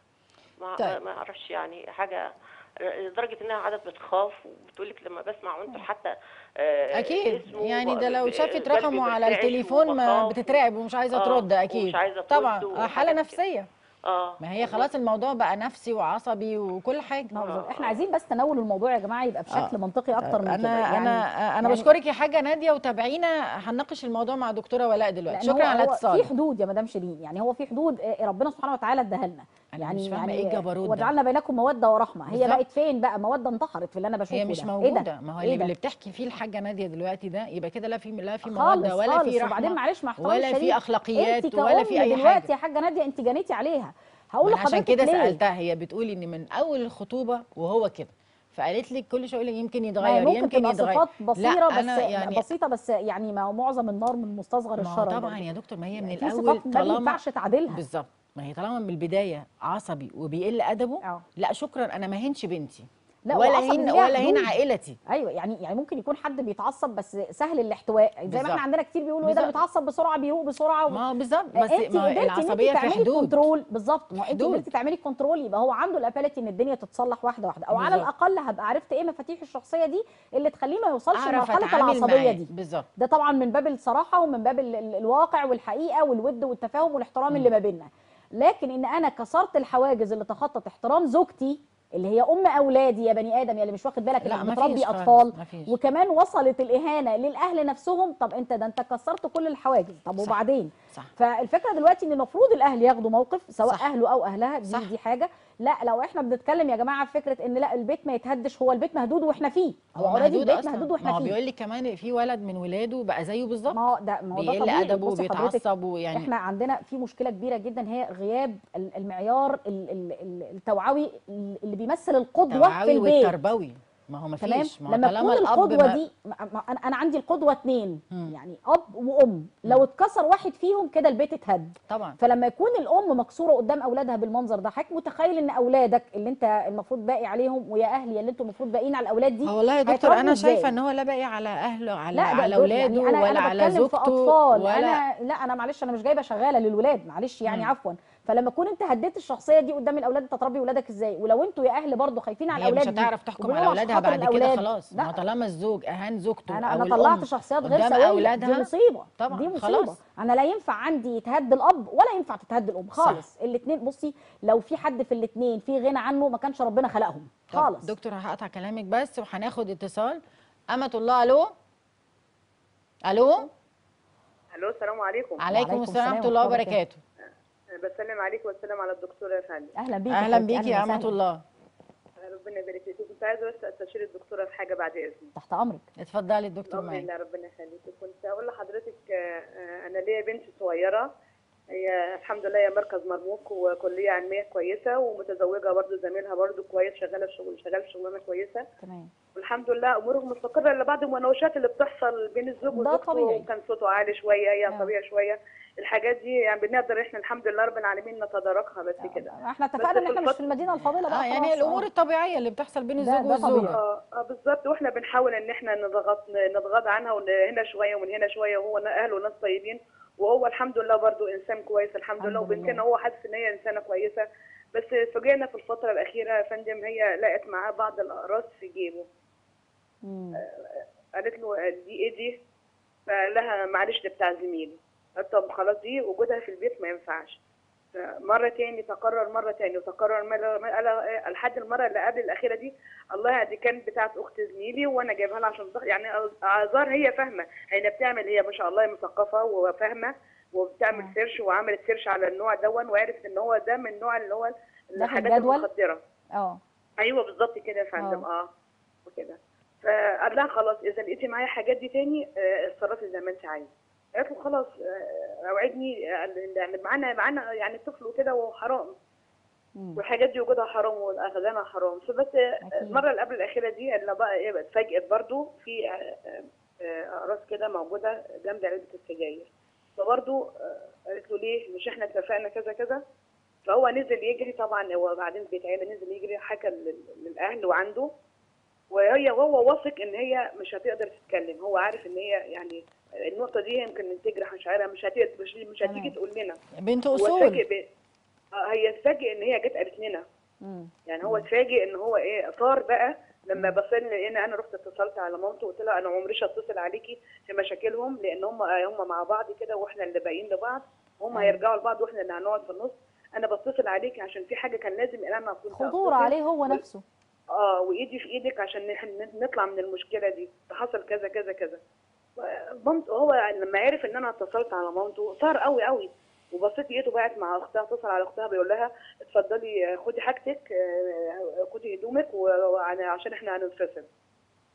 Speaker 5: ما
Speaker 1: طيب.
Speaker 5: ما- أعرفش يعني حاجة لدرجة إنها عادت بتخاف وبتقول لك لما بسمع عنده حتى آه، أكيد.
Speaker 1: يعني ده لو شافت رقمه على التليفون ما. بتترعب ومش عايزة
Speaker 5: آه،
Speaker 1: ترد أكيد.
Speaker 5: ومش عايزة ترد
Speaker 1: طبعا. آه،
Speaker 5: حالة.
Speaker 1: نفسية.
Speaker 5: آه
Speaker 1: ما هي خلاص الموضوع بقى نفسي وعصبي وكل
Speaker 2: حاجة. بالظبط. إحنا عايزين بس تناول الموضوع يا جماعة يبقى بشكل
Speaker 1: آه.
Speaker 2: منطقي أكتر من
Speaker 1: أنا
Speaker 2: كده. يعني
Speaker 1: أنا أنا
Speaker 2: يعني-
Speaker 1: بشكرك يا حاجة نادية وتابعينا. هنناقش الموضوع مع دكتورة ولاء دلوقتي. شكرا على
Speaker 2: هو في
Speaker 1: اتصالك.
Speaker 2: حدود يا مدام شيرين. يعني هو في حدود آه، ربنا سبحانه وتعالى اداها لنا.
Speaker 1: أنا
Speaker 2: يعني
Speaker 1: مش فاهمة
Speaker 2: يعني
Speaker 1: إيه الجبروت؟
Speaker 2: وجعلنا بينكم مودة ورحمة هي
Speaker 1: بالظبط.
Speaker 2: بقت فين بقى موده انتحرت في اللي أنا بشوفه
Speaker 1: هي مش.
Speaker 2: إيه ده؟
Speaker 1: موجوده ما هو
Speaker 2: إيه
Speaker 1: اللي,
Speaker 2: ده؟
Speaker 1: اللي بتحكي فيه الحاجة نادية دلوقتي ده يبقى كده لا في لا في موده ولا
Speaker 2: خالص
Speaker 1: في رحمة
Speaker 2: وبعدين معلش مع
Speaker 1: ولا في
Speaker 2: أخلاقيات
Speaker 1: ولا في أي
Speaker 2: دلوقتي
Speaker 1: حاجة
Speaker 2: يا حاجة نادية أنت جنيتي عليها هقول
Speaker 1: أنا عشان
Speaker 2: لحضرتك
Speaker 1: كده
Speaker 2: ليه
Speaker 1: سألتها هي بتقولي ان من أول الخطوبه وهو كده فقالت لك كل شوية يمكن
Speaker 2: هي
Speaker 1: يتغير
Speaker 2: ممكن
Speaker 1: يمكن
Speaker 2: تبقى
Speaker 1: يتغير
Speaker 2: صفات بسيطه بس
Speaker 1: يعني-
Speaker 2: بسيطة بس يعني ما معظم النار من مستصغر الشرر
Speaker 1: طبعا. يا دكتور ما هي من الأول
Speaker 2: صفات ما
Speaker 1: طالما
Speaker 2: ينفعش تعدلها
Speaker 1: بالظبط ما هي طالما من البداية عصبي وبيقل أدبه
Speaker 2: آه.
Speaker 1: لا شكرا أنا ما هينش بنتي.
Speaker 2: لا
Speaker 1: ولا هين ولا هين. عائلتي.
Speaker 2: أيوه يعني يعني ممكن يكون حد بيتعصب بس سهل الاحتواء. زي ما
Speaker 1: بالظبط.
Speaker 2: إحنا عندنا كتير بيقولوا إيه ده. بيتعصب بسرعة بيروق بسرعة
Speaker 1: ما هو بالظبط.
Speaker 2: بس
Speaker 1: ما العصبية في
Speaker 2: تعملي
Speaker 1: حدود.
Speaker 2: control بالظبط. ما انت. قدرتي تعملي control يبقى هو عنده ال ability إن الدنيا تتصلح واحدة واحدة. أو على
Speaker 1: بالظبط.
Speaker 2: الأقل هبقى عرفت إيه مفاتيح الشخصية دي اللي تخليه ما يوصلش لمرحلة
Speaker 1: العصبية
Speaker 2: دي.
Speaker 1: بالظبط.
Speaker 2: ده طبعا من باب الصراحة ومن باب ال ال الواقع والحقيقة والود والتفاهم والإحترام اللي ما بيننا. لكن إن أنا كسرت الحواجز اللي تخطط احترام زوجتي اللي هي أم أولادي يا بني آدم يا اللي مش واخد بالك انك
Speaker 1: مفيش
Speaker 2: بتربي
Speaker 1: أطفال.
Speaker 2: وكمان وصلت الإهانة للأهل نفسهم طب أنت ده أنت كسرت كل الحواجز طب
Speaker 1: صح.
Speaker 2: وبعدين
Speaker 1: صح
Speaker 2: فالفكرة دلوقتي إن المفروض الأهل ياخدوا موقف سواء
Speaker 1: صح.
Speaker 2: أهله أو أهلها دي
Speaker 1: صح.
Speaker 2: دي حاجة لا لو إحنا بنتكلم يا جماعة في فكرة إن لا البيت ما يتهدش هو البيت مهدود وإحنا فيه. هو already البيت
Speaker 1: أصلاً.
Speaker 2: مهدود
Speaker 1: ما
Speaker 2: وإحنا
Speaker 1: هو
Speaker 2: فيه.
Speaker 1: بيقول لي كمان في ولد من ولاده بقى زيه بالظبط.
Speaker 2: ما هو ده ما هو ده
Speaker 1: بيقل
Speaker 2: أدبه
Speaker 1: وبيتعصب ويعني
Speaker 2: إحنا عندنا في مشكلة كبيرة جدا هي غياب ال- المعيار ال- ال- ال- التوعوي اللي بيمثل القدوة في
Speaker 1: التوعوي
Speaker 2: البيت.
Speaker 1: والتربوي. ما هو ما
Speaker 2: تمام؟
Speaker 1: ما
Speaker 2: لما تكون القدوة
Speaker 1: ما-
Speaker 2: دي أنا أنا عندي القدوة اتنين.
Speaker 1: مم.
Speaker 2: يعني أب وأم. لو اتكسر واحد فيهم كده البيت اتهد.
Speaker 1: طبعا.
Speaker 2: فلما يكون الأم مكسورة قدام أولادها بالمنظر ده حضرتك متخيل إن أولادك اللي أنت المفروض باقي عليهم ويا أهلي اللي أنتوا المفروض باقيين على الأولاد دي
Speaker 1: والله يا دكتور
Speaker 2: أنا؟
Speaker 1: شايفة إن هو لا باقي على أهله على على
Speaker 2: دول-
Speaker 1: أولاده
Speaker 2: يعني
Speaker 1: ولا
Speaker 2: أنا
Speaker 1: على
Speaker 2: بتكلم في
Speaker 1: زوجته
Speaker 2: أطفال.
Speaker 1: ولا
Speaker 2: أنا لا أنا معلش أنا مش جايبة شغالة للولاد معلش يعني
Speaker 1: مم.
Speaker 2: عفوا. فلما تكون أنت هديت الشخصية دي قدام الأولاد أنت تربي ولادك إزاي؟ ولو أنتوا يا أهل برضه خايفين على
Speaker 1: هي
Speaker 2: الأولاد
Speaker 1: مش هتعرف تحكم على
Speaker 2: أولادها
Speaker 1: بعد كده
Speaker 2: الأولاد.
Speaker 1: خلاص. ما طالما الزوج أهان زوجته
Speaker 2: أنا
Speaker 1: الام
Speaker 2: طلعت شخصيات غير
Speaker 1: قدام
Speaker 2: سوية. دي مصيبة.
Speaker 1: طبعاً،
Speaker 2: دي مصيبة.
Speaker 1: خلاص.
Speaker 2: أنا لا ينفع عندي يتهد الأب ولا ينفع تتهد
Speaker 1: الأم.
Speaker 2: خالص. الاثنين بصي لو في حد في الاثنين في غنى عنه ما كانش ربنا خلقهم.
Speaker 1: طب
Speaker 2: خالص.
Speaker 1: دكتور هقطع كلامك بس وهناخد اتصال. امة الله ألو؟ ألو؟
Speaker 6: ألو السلام عليكم.
Speaker 1: عليكم
Speaker 2: وعليكم
Speaker 1: السلام.
Speaker 2: ورحمة الله
Speaker 1: وبركاته.
Speaker 6: بسلم عليك واسلم على الدكتوره يا فندم.
Speaker 2: أهلا بيكي أهلا
Speaker 1: بيكي يا
Speaker 2: وسهلا.
Speaker 1: الله.
Speaker 6: ربنا يبارك فيك. كنت عايزة بس استشير الدكتوره في حاجة بعد إذنك.
Speaker 2: تحت أمرك.
Speaker 1: اتفضلي الدكتور معاك.
Speaker 6: الله ربنا يخليك. كنت أقول لحضرتك آه، أنا ليا بنت صغيرة. هي الحمد لله هي مركز مرموق وكلية علمية كويسة ومتزوجة برضه زميلها برضه كويس شغالة في شغل شغال في شغلانة كويسة.
Speaker 2: تمام.
Speaker 6: والحمد لله أمورهم مستقرة الا بعض المناوشات اللي بتحصل بين الزوج
Speaker 2: ده
Speaker 6: وزوجته
Speaker 2: طبيعي.
Speaker 6: كان صوته عالي شوية هي
Speaker 2: آه.
Speaker 6: طبيعي شوية الحاجات دي يعني بنقدر إحنا الحمد لله رب العالمين نتداركها بس كده
Speaker 2: إحنا اتفقنا
Speaker 6: إن
Speaker 2: إحنا مش في المدينة الفاضلة بقى
Speaker 1: آه يعني الأمور
Speaker 2: آه.
Speaker 1: الطبيعية اللي بتحصل بين الزوج. والزوجة
Speaker 6: آه آه، بالظبط وإحنا بنحاول إن إحنا نضغط نضغط عنها ومن هنا شوية ومن هنا شوية وهو أهله ناس طيبين وهو الحمد لله برضو إنسان كويس الحمد لله
Speaker 2: الحمد لله.
Speaker 6: وبنتنا هو حاسس إن هي إنسانة كويسة بس فوجئنا في الفترة الأخيرة يا فندم هي لقت معاه بعض الأقراص في جيبه. قالت له دي إيه دي؟ فقال لها معلش ده بتاع زميلي. قالت طب خلاص دي وجودها في البيت ما ينفعش. مرة تاني تكرر مرة تاني وتكرر مرة مرة- لحد المرة اللي قبل الأخيرة دي الله دي كانت بتاعت أخت زميلي وأنا جايبها لها عشان يعني أعذار هي فاهمة. هي بتعمل هي ما شاء الله مثقفة وفاهمة وبتعمل
Speaker 2: آه.
Speaker 6: search وعملت search على النوع دون وعرفت إن هو ده من النوع اللي هو الحاجات؟ المخدرة.
Speaker 2: آه.
Speaker 6: أيوه بالظبط كده يا فندم.
Speaker 2: آه.
Speaker 6: آه. وكده. فقال لها خلاص إذا لقيتي معايا حاجات دي تاني آه، اتصرفي زي ما انت عايزة. قالت له خلاص آه، اوعدني يعني معانا معانا يعني طفل وكده وحرام. والحاجات دي وجودها حرام واخذانها حرام. فبس آه،. المرة اللي قبل الأخيرة دي اللي بقى إيه اتفاجئت برضو في اقراص كده موجودة جنب علبة السجاير. فبرضو آه، قالت له ليه؟ مش إحنا اتفقنا كذا كذا. فهو نزل يجري طبعا هو بعدين بيتعب نزل يجري حكى لل- للأهل وعنده. وهي وهو واثق إن هي مش هتقدر تتكلم. هو عارف إن هي يعني النقطة دي يمكن تجرح مشاعرها مش هتقدر مش, مش هتيجي. تقول لنا.
Speaker 1: بنت
Speaker 6: أصول. ب... آه، هي اتفاجئ إن هي جت قالت لنا. يعني هو اتفاجئ إن هو إيه صار بقى لما بصل لقينا أنا رحت اتصلت على مامته وقلت لها أنا عمريش اتصل عليكي في مشاكلهم لأن هم هم مع بعض كده وإحنا اللي باقيين لبعض. هم. هيرجعوا لبعض وإحنا اللي هنقعد في النص. أنا بتصل عليكي عشان في حاجة كان لازم إن أنا أكون
Speaker 2: خطوره عليه هو نفسه.
Speaker 6: آه وإيدي في إيدك عشان نطلع من المشكلة دي. حصل كذا كذا كذا. مامته هو لما عرف إن أنا اتصلت على مامته صار قوي قوي. وبصيت لقيته بعت مع أختها اتصل على أختها بيقول لها اتفضلي خدي حاجتك آه، خدي هدومك وعشان إحنا هننفصل.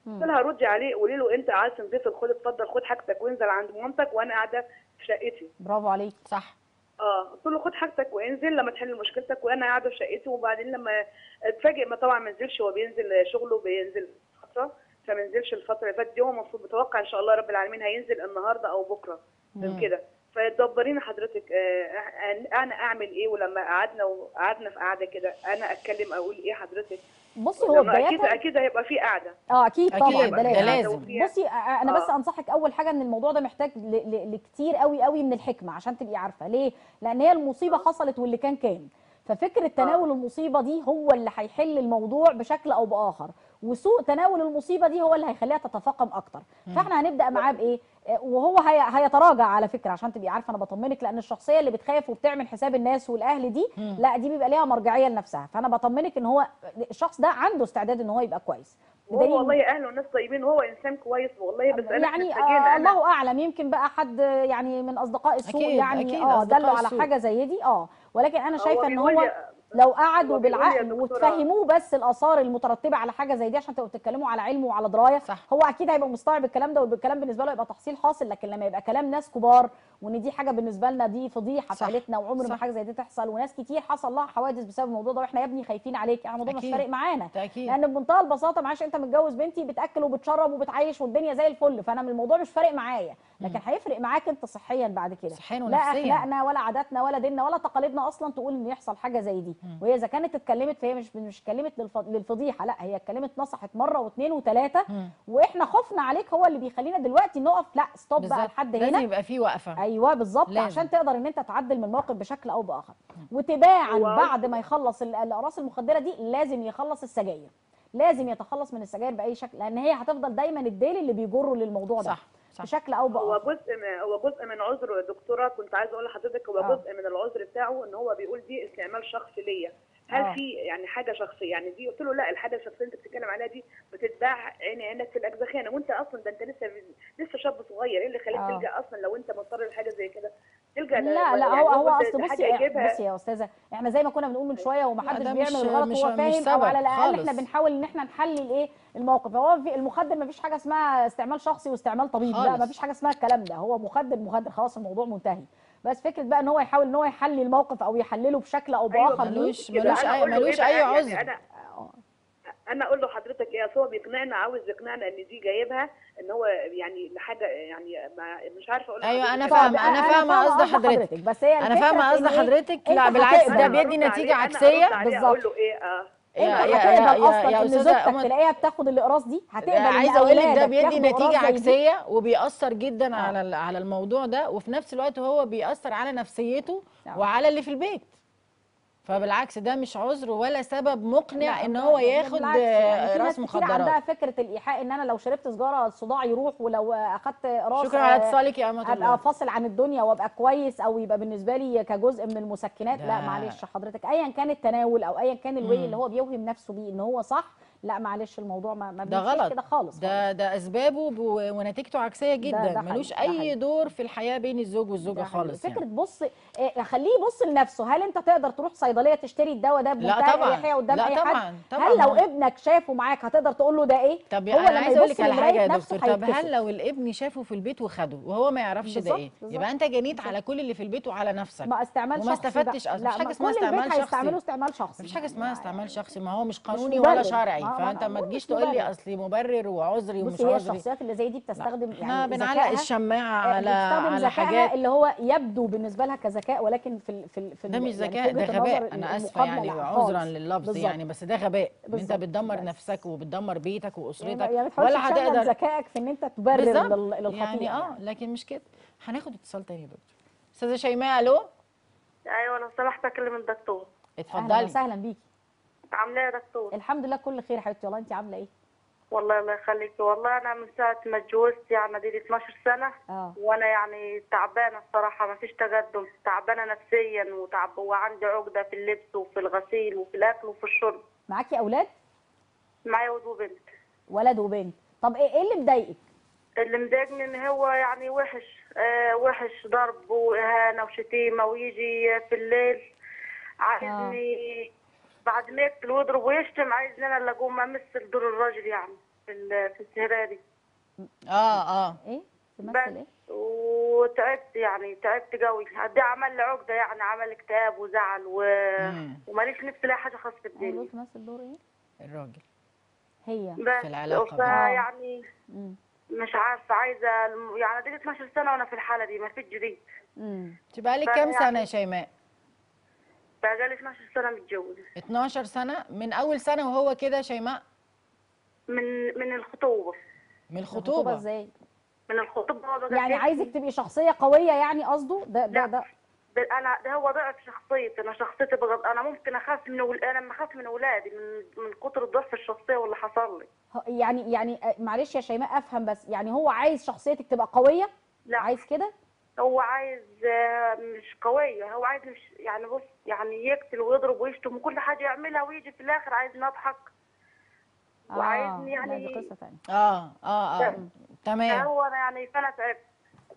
Speaker 6: قلت لها ردي عليه قولي له أنت عايز تنفصل خد اتفضل خد حاجتك وانزل عند مامتك وأنا قاعدة في شقتي.
Speaker 2: برافو عليك
Speaker 1: صح.
Speaker 6: آه قلت له خد حاجتك وانزل لما تحل مشكلتك وأنا قاعدة في شقتي وبعدين لما اتفاجئ ما طبعا ما نزلش هو بينزل شغله بينزل فترة فما نزلش الفترة اللي فاتت دي هو المفروض متوقع إن شاء الله رب العالمين هينزل النهارده أو بكرة من كده؟ فدبرينا حضرتك آه، أنا أعمل إيه؟ ولما قعدنا وقعدنا في قعدة كده أنا أتكلم أقول إيه حضرتك؟
Speaker 2: بصي هو
Speaker 6: لما أكيد
Speaker 2: بداية
Speaker 6: أكيد هيبقى في قعده
Speaker 2: آه أكيد طبعا. ده لازم. بصي آه، أنا بس
Speaker 6: آه.
Speaker 2: أنصحك أول حاجة إن الموضوع ده محتاج ل- ل- لكتير قوي قوي من الحكمة عشان تبقي عارفة. ليه؟ لأن هي المصيبة حصلت واللي كان كان. ففكرة تناول المصيبة دي هو اللي هيحل الموضوع بشكل أو بآخر. وسوء تناول المصيبة دي هو اللي هيخليها تتفاقم أكتر. فإحنا هنبدأ معاه بإيه؟ آه، وهو هي هيتراجع على فكرة عشان تبقي عارفة أنا بطمنك لأن الشخصية اللي بتخاف وبتعمل حساب الناس والأهل دي لا دي بيبقى ليها مرجعية لنفسها. فأنا بطمنك إن هو الشخص ده عنده استعداد إن هو يبقى كويس.
Speaker 6: وهو والله أهله ناس طيبين وهو إنسان كويس والله بس أنا
Speaker 2: يعني
Speaker 6: إحنا
Speaker 2: آه الله أعلم. يمكن بقى حد يعني من أصدقاء السوء يعني
Speaker 1: أكيد آه
Speaker 2: دلوا على. حاجة زي دي. آه ولكن أنا شايفة
Speaker 6: إن
Speaker 2: هو لو قعدوا بالعقل وتفهموه بس الآثار المترتبة على حاجة زي دي عشان تبقوا بتتكلموا على علم وعلى دراية
Speaker 1: صح.
Speaker 2: هو أكيد هيبقى مستوعب الكلام ده والكلام بالنسبة له يبقى تحصيل حاصل لكن لما يبقى كلام ناس كبار وإن دي حاجة بالنسبة لنا دي فضيحة في
Speaker 1: صح.
Speaker 2: عيلتنا وعمر ما. حاجة زي دي تحصل وناس كتير حصل لها حوادث بسبب الموضوع ده وإحنا يا ابني خايفين عليك يعني الموضوع مش. فارق معانا. لأن بمنتهى البساطة معلش أنت متجوز بنتي بتأكل وبتشرب وبتعيش والدنيا زي الفل فأنا من الموضوع مش فارق معايا لكن هيفرق معاك أنت صحيا بعد كده
Speaker 1: صحيا
Speaker 2: لا
Speaker 1: ونفسيا.
Speaker 2: أخلاقنا ولا عاداتنا ولا ديننا ولا تقاليدنا أصلا تقول إن يحصل حاجة زي دي وهي إذا كانت اتكلمت فهي مش مش اتكلمت للف- للفضيحة لا هي اتكلمت نصحت مرة واثنين وثلاثه وإحنا خوفنا عليك هو اللي بيخلينا دلوقتي نقف لا stop بقى. لحد
Speaker 1: لازم
Speaker 2: هنا.
Speaker 1: يبقى في وقفة.
Speaker 2: أيوه بالظبط
Speaker 1: لازم.
Speaker 2: عشان تقدر إن أنت تعدل من الموقف بشكل أو بآخر. وتباعا بعد ما يخلص ال- الاقراص المخدرة دي لازم يخلص السجاير. لازم يتخلص من السجاير بأي شكل لأن هي هتفضل دايما الديل اللي بيجره للموضوع ده.
Speaker 1: صح،.
Speaker 2: بشكل أو
Speaker 6: هو
Speaker 2: بآخر
Speaker 6: جزء من هو جزء من عذره يا دكتورة كنت عايزة أقول لحضرتك هو
Speaker 2: آه.
Speaker 6: جزء من العذر بتاعه إن هو بيقول دي استعمال شخصي ليا هل
Speaker 2: آه.
Speaker 6: في يعني حاجة شخصية يعني دي قلت له لا الحاجة الشخصية اللي أنت بتتكلم عليها دي بتتباع عيني عينك في الاجزخانه وأنت أصلا ده أنت لسه لسه شاب صغير إيه اللي خليك
Speaker 2: آه.
Speaker 6: تلجأ أصلا لو أنت مضطر لحاجة زي كده ل-
Speaker 2: لا لا
Speaker 6: يعني
Speaker 2: هو هو
Speaker 6: قلت أصل
Speaker 2: بصي بصي يا أستاذة إحنا زي ما كنا بنقول من شوية ومحدش بيعمل الغلط
Speaker 1: مش
Speaker 2: فاهم
Speaker 1: أو
Speaker 2: على الأقل
Speaker 1: إحنا.
Speaker 2: بنحاول إن إحنا نحلل إيه الموقف هو في المخدر ما فيش حاجة اسمها استعمال شخصي واستعمال طبيب لا
Speaker 1: خالص.
Speaker 2: ما فيش حاجة اسمها الكلام ده هو مخدر مخدر خلاص الموضوع منتهي بس فكرة بقى إن هو يحاول إن هو يحلل الموقف أو يحلله بشكل أو
Speaker 6: أيوة،
Speaker 2: بآخر
Speaker 1: ملوش-.
Speaker 6: كده.
Speaker 1: ملوش
Speaker 6: أقول له
Speaker 1: ملوش
Speaker 6: إيه
Speaker 1: أي
Speaker 6: بقى؟
Speaker 1: عذر.
Speaker 6: يعني أنا أقول له حضرتك إيه أصل هو بيقنعنا عاوز يقنعنا إن دي جايبها إن هو يعني لحاجه يعني ما مش عارفة أقول
Speaker 1: أيوة، أنا
Speaker 2: طب
Speaker 1: فاهمة، أنا فاهمة قصد حضرتك.
Speaker 2: بس هي
Speaker 1: أنا
Speaker 2: فاهمة
Speaker 1: قصد؟ حضرتك لا بالعكس. ده بيدي
Speaker 6: نتيجة
Speaker 1: عكسية
Speaker 6: عليه أقول له إيه آه
Speaker 1: يا
Speaker 2: أنت
Speaker 1: يا
Speaker 2: هتقبل
Speaker 1: يا
Speaker 2: أصلا
Speaker 1: يا إن
Speaker 2: زوجتك تلاقيها بتاخد الاقراص دي هتقبل
Speaker 1: عايزة أقول لك ده بيدي
Speaker 2: نتيجة؟
Speaker 1: عكسية وبيأثر جدا على ال- على الموضوع ده وفي نفس الوقت هو بيأثر على نفسيته
Speaker 2: نعم.
Speaker 1: وعلى اللي في البيت فبالعكس ده مش عذر ولا سبب مقنع إن هو ياخد
Speaker 2: يعني
Speaker 1: آه، رأس
Speaker 2: كتير عندها
Speaker 1: مخدرات
Speaker 2: فكرة الإيحاء إن أنا لو شربت سجاره الصداع يروح ولو أخدت راس
Speaker 1: شكرا على اتصالك يا
Speaker 2: أمة
Speaker 1: أبقى
Speaker 2: فاصل عن الدنيا وأبقى كويس أو يبقى بالنسبة لي كجزء من المسكنات. لا معلش حضرتك ايا كان التناول أو ايا كان الوي. اللي هو بيوهم نفسه بيه إن هو صح لا معلش الموضوع ما, ما
Speaker 1: ده غلط
Speaker 2: كده خالص
Speaker 1: ده ده أسبابه ونتيجته عكسية جدا
Speaker 2: ده
Speaker 1: ملوش
Speaker 2: أي.
Speaker 1: دور في الحياة بين الزوج
Speaker 2: والزوجة.
Speaker 1: خالص
Speaker 2: فكرة
Speaker 1: يعني.
Speaker 2: بص إيه، خليه يبص لنفسه هل أنت تقدر تروح صيدلية تشتري الدواء ده بمنتهى الإريحية قدام
Speaker 1: لا
Speaker 2: أي
Speaker 1: طبعا
Speaker 2: حد
Speaker 1: طبعا
Speaker 2: هل لو ابنك شافه معاك هتقدر تقول له ده إيه
Speaker 1: طب
Speaker 2: هو
Speaker 1: أنا
Speaker 2: لما
Speaker 1: عايزه
Speaker 2: أقول
Speaker 1: لك على حاجة يا دكتور طب. هل لو الابن شافه في البيت وخده وهو ما يعرفش ده
Speaker 2: إيه.
Speaker 1: يبقى أنت جنيت على كل اللي في البيت وعلى نفسك
Speaker 2: ما استعمال
Speaker 1: وما
Speaker 2: شخصي
Speaker 1: استفدتش
Speaker 2: بقى.
Speaker 1: أصلاً.
Speaker 2: لا
Speaker 1: مفيش حاجة
Speaker 2: ما
Speaker 1: اسمها استعمال شخصي.
Speaker 2: هيستعملوا استعمال شخصي
Speaker 1: مفيش حاجة اسمها
Speaker 2: ما-
Speaker 1: استعمال شخصي ما هو مش قانوني. ولا شرعي
Speaker 2: فأنت ما
Speaker 1: تجيش تقول لي. أصلي مبرر وعذري ومش عذري.
Speaker 2: الشخصيات اللي زي دي بتستخدم
Speaker 1: إحنا
Speaker 2: يعني
Speaker 1: بنعلق الشماعة
Speaker 2: آه،
Speaker 1: على على حاجات.
Speaker 2: اللي هو يبدو بالنسبة لها كذكاء ولكن في ال في ال في
Speaker 1: ده مش
Speaker 2: يعني
Speaker 1: ذكاء ده غباء. أنا
Speaker 2: آسفة
Speaker 1: يعني عذرا. لللفظ. يعني بس ده غباء.
Speaker 2: أنت.
Speaker 1: بتدمر
Speaker 2: بس.
Speaker 1: نفسك وبتدمر بيتك
Speaker 2: يعني
Speaker 1: وأسرتك
Speaker 2: ما يعني ما تحاولش
Speaker 1: ولا هتقدر.
Speaker 2: ذكائك في إن أنت تبرر للخطيئة
Speaker 1: يعني آه لكن مش كده. هناخد اتصال تاني يا دكتور. أستاذة شيماء ألو؟
Speaker 7: أيوه لو سمحت أكلم الدكتور.
Speaker 2: أهلا
Speaker 1: اتفضلي
Speaker 2: وسهلا بيكي.
Speaker 7: عاملة إيه يا دكتور؟
Speaker 2: الحمد لله كل خير يا حبيبتي والله. انت عاملة إيه؟
Speaker 7: والله الله يخليكي. والله أنا من ساعة ما اتجوزت يعني دي 12 سنة
Speaker 2: آه.
Speaker 7: وأنا يعني تعبانة الصراحة ما فيش تقدم تعبانة نفسيا وتعب وعندي عقدة في اللبس وفي الغسيل وفي الأكل وفي الشرب.
Speaker 2: معاكي أولاد؟
Speaker 7: معايا ولد وبنت.
Speaker 2: ولد وبنت. طب إيه إيه اللي مضايقك؟
Speaker 7: اللي مضايقني إن هو يعني وحش آه وحش ضرب وإهانة وشتيمة ويجي في الليل عايزني بعد ما يقتل ويضرب ويشتم عايزني أنا اللي أقوم أمثل دور الراجل يعني في في السهرة دي.
Speaker 1: آه آه.
Speaker 2: إيه؟ تمثل
Speaker 7: بس.
Speaker 2: إيه؟
Speaker 7: وتعبت يعني تعبت قوي. قد إيه عمل لي عقدة يعني عمل اكتئاب وزعل و... وماليش نفس لأي حاجة خاصة
Speaker 2: هو
Speaker 7: بالدنيا
Speaker 2: تمثل دور إيه؟
Speaker 1: الراجل.
Speaker 2: هي.
Speaker 7: بس.
Speaker 1: في العلاقة دي.
Speaker 7: فيعني
Speaker 2: مم.
Speaker 7: مش عارفة عايزة يعني دي 12 سنة وأنا في الحالة دي ما فيش جديد.
Speaker 2: مم.
Speaker 1: تبقى لك كام
Speaker 7: يعني-
Speaker 1: سنة يا شيماء؟
Speaker 7: بقى لي 12 سنة متجوزة.
Speaker 1: 12 سنة؟ من أول سنة وهو كده شيماء؟
Speaker 7: من من الخطوبة.
Speaker 1: من الخطوبة.
Speaker 2: إزاي؟
Speaker 7: من الخطوبة
Speaker 2: يعني. عايزك تبقي شخصية قوية يعني قصده؟ ده ده. ده.
Speaker 7: ده أنا ده هو ضعف شخصيتي أنا شخصيتي بغض أنا ممكن أخاف من ول... أنا لما أخاف من أولادي من من كتر ضعف الشخصية واللي حصل لي.
Speaker 2: يعني يعني آه، معلش يا شيماء أفهم بس. يعني هو عايز شخصيتك تبقى قوية؟
Speaker 7: لا.
Speaker 2: عايز كده؟
Speaker 7: هو عايز آه، مش قوية هو عايز مش يعني بص يعني يقتل ويضرب ويشتم وكل حاجة يعملها ويجي في الآخر عايز نضحك. وعايزني
Speaker 2: دي
Speaker 7: يعني
Speaker 1: آه آه
Speaker 7: آه.
Speaker 1: تمام.
Speaker 7: هو أنا يعني فأنا تعبت.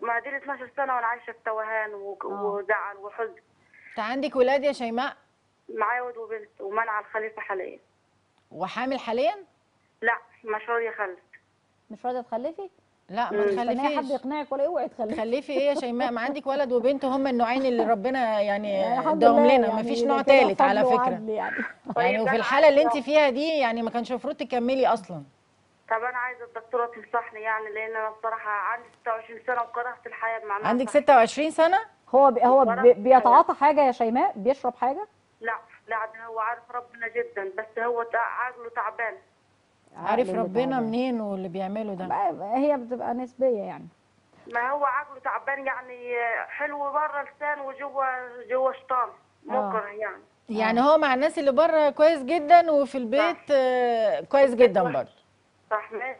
Speaker 7: ما دي 12 سنة وأنا عايشة في توهان
Speaker 2: آه.
Speaker 7: وزعل وحزن.
Speaker 1: أنت عندك ولاد يا شيماء؟
Speaker 7: معايا ولد وبنت ومنع الخليفة حاليا.
Speaker 1: وحامل حاليا؟
Speaker 7: لا مش راضيه اخلف
Speaker 2: مش راضيه تخلفي؟
Speaker 1: لا ما
Speaker 2: مستنيه حد
Speaker 1: تخلفيش
Speaker 2: يقنعك ولا اوعي تخلفي.
Speaker 1: تخلفي إيه يا شيماء؟ ما عندك ولد وبنت هم النوعين اللي ربنا يعني
Speaker 2: يعني
Speaker 1: اداهم
Speaker 2: لله
Speaker 1: لنا.
Speaker 2: يعني
Speaker 1: ما فيش
Speaker 2: ده
Speaker 1: نوع ثالث على
Speaker 2: فكرة. يعني
Speaker 1: يعني.
Speaker 7: طيب
Speaker 1: وفي
Speaker 7: أنا
Speaker 1: الحالة اللي انت فيها دي يعني ما كانش المفروض تكملي أصلا.
Speaker 7: طب أنا عايزة الدكتورة تنصحني يعني لأن أنا الصراحة عندي 26 سنة وكرهت الحياة بمعنى
Speaker 1: عندك
Speaker 7: صح.
Speaker 1: 26 سنة؟
Speaker 2: هو بي هو بي بيتعاطى حاجة يا شيماء؟ بيشرب حاجة؟
Speaker 7: لا لا هو عارف ربنا جدا بس هو عقله تعبان.
Speaker 1: عارف ربنا. منين واللي بيعمله ده؟
Speaker 2: هي بتبقى نسبية يعني.
Speaker 7: ما هو عقله تعبان يعني حلو بره لسان وجوه جوه شيطان مكره يعني.
Speaker 1: يعني هو مع الناس اللي بره كويس جدا وفي البيت آه، كويس جدا برضه.
Speaker 7: صح. ماشي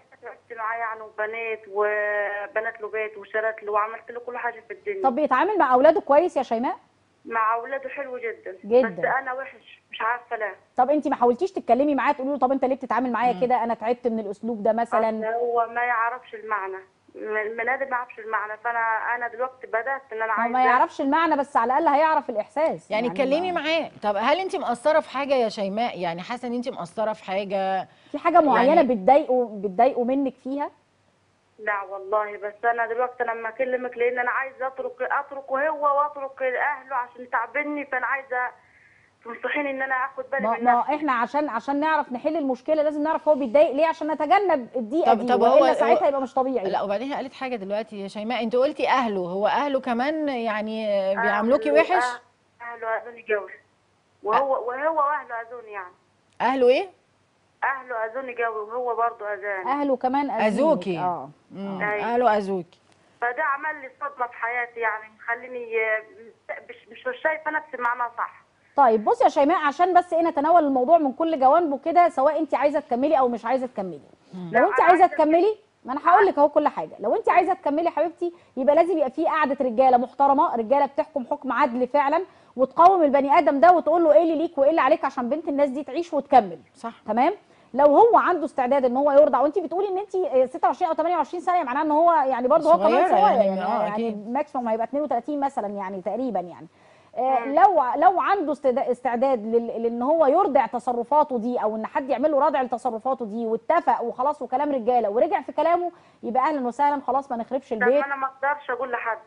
Speaker 7: معاه يعني وبنات وبنات له بيت وشرت له وعملت له كل حاجة في الدنيا.
Speaker 2: طب بيتعامل مع أولاده كويس يا شيماء؟
Speaker 7: مع أولاده حلو جدا.
Speaker 2: جداً.
Speaker 7: بس أنا وحش مش عارفة لا
Speaker 2: طب انت ما حاولتيش تتكلمي معاه تقولي له طب أنت ليه بتتعامل معايا كده؟ أنا تعبت من الأسلوب ده مثلا.
Speaker 7: هو ما يعرفش المعنى. من آدم ما يعرفش المعنى. فأنا أنا دلوقتي بدأت إن
Speaker 2: أنا
Speaker 7: عايزه
Speaker 2: ما يعرفش المعنى بس على الأقل هيعرف الإحساس.
Speaker 1: يعني اتكلمي
Speaker 2: ما-
Speaker 1: معاه. طب هل انت مقصرة في حاجة يا شيماء؟ يعني حاسة إن انت مقصرة في حاجة؟
Speaker 2: في حاجة معينة
Speaker 1: يعني-
Speaker 2: بتضايقه بتضايقه منك فيها؟
Speaker 7: لا والله بس أنا دلوقتي لما أكلمك لأن أنا عايزة أترك اتركه هو وأترك اهله عشان تعبني فأنا عايزة تنصحيني إن أنا آخد بالي
Speaker 2: ما,
Speaker 7: نفسي.
Speaker 2: إحنا عشان عشان نعرف نحل المشكلة لازم نعرف هو بيتضايق ليه عشان نتجنب الضيقة
Speaker 1: طب-
Speaker 2: دي
Speaker 1: طب هو-
Speaker 2: ساعتها يبقى مش طبيعي.
Speaker 1: لا وبعدين قالت حاجة دلوقتي يا شيماء انت قلتي أهله هو أهله كمان يعني بيعاملوكي وحش؟
Speaker 7: أهله أذوني جوي وهو وهو وأهله أذوني يعني.
Speaker 1: أهله إيه؟
Speaker 7: أهله اذوني جوي وهو برضه اذاني
Speaker 2: أهله كمان. أذوكي.
Speaker 1: آه.
Speaker 7: أيوة.
Speaker 1: أهله أذوكي.
Speaker 7: فده عمل لي صدمة في حياتي يعني مخليني مش مش شايفة نفسي معناها صح.
Speaker 2: طيب بصي يا شيماء عشان بس إيه نتناول الموضوع من كل جوانبه كده سواء أنت عايزة تكملي أو مش عايزة تكملي. لو
Speaker 7: أنت
Speaker 2: عايزة
Speaker 7: عايزة
Speaker 2: تكملي ما أنا هقول لك أهو كل حاجة. لو أنت عايزة تكملي حبيبتي يبقى لازم يبقى في قعدة رجالة محترمة رجالة بتحكم حكم عدل فعلا. وتقاوم البني آدم ده وتقول له إيه اللي ليك وايه اللي عليك عشان بنت الناس دي تعيش وتكمل.
Speaker 1: صح.
Speaker 2: تمام؟ لو هو عنده استعداد إن هو يرضع وانت بتقولي إن انت 26 أو 28 سنة معناه إن هو يعني برضه هو كمان
Speaker 1: صغيرة
Speaker 2: صغير
Speaker 1: يعني،
Speaker 2: يعني,
Speaker 1: آه،
Speaker 2: يعني,
Speaker 1: أكيد.
Speaker 2: ماكسيموم هيبقى 32 مثلا يعني تقريبا يعني. آه، لو لو عنده استعد- استعداد لل- لإن هو يرضع تصرفاته دي أو إن حد يعمل له ردع لتصرفاته دي واتفق وخلاص وكلام رجالة ورجع في كلامه يبقى أهلا وسهلا خلاص ما نخربش
Speaker 7: طب
Speaker 2: البيت.
Speaker 7: أنا ما أقدرش أقول لحد.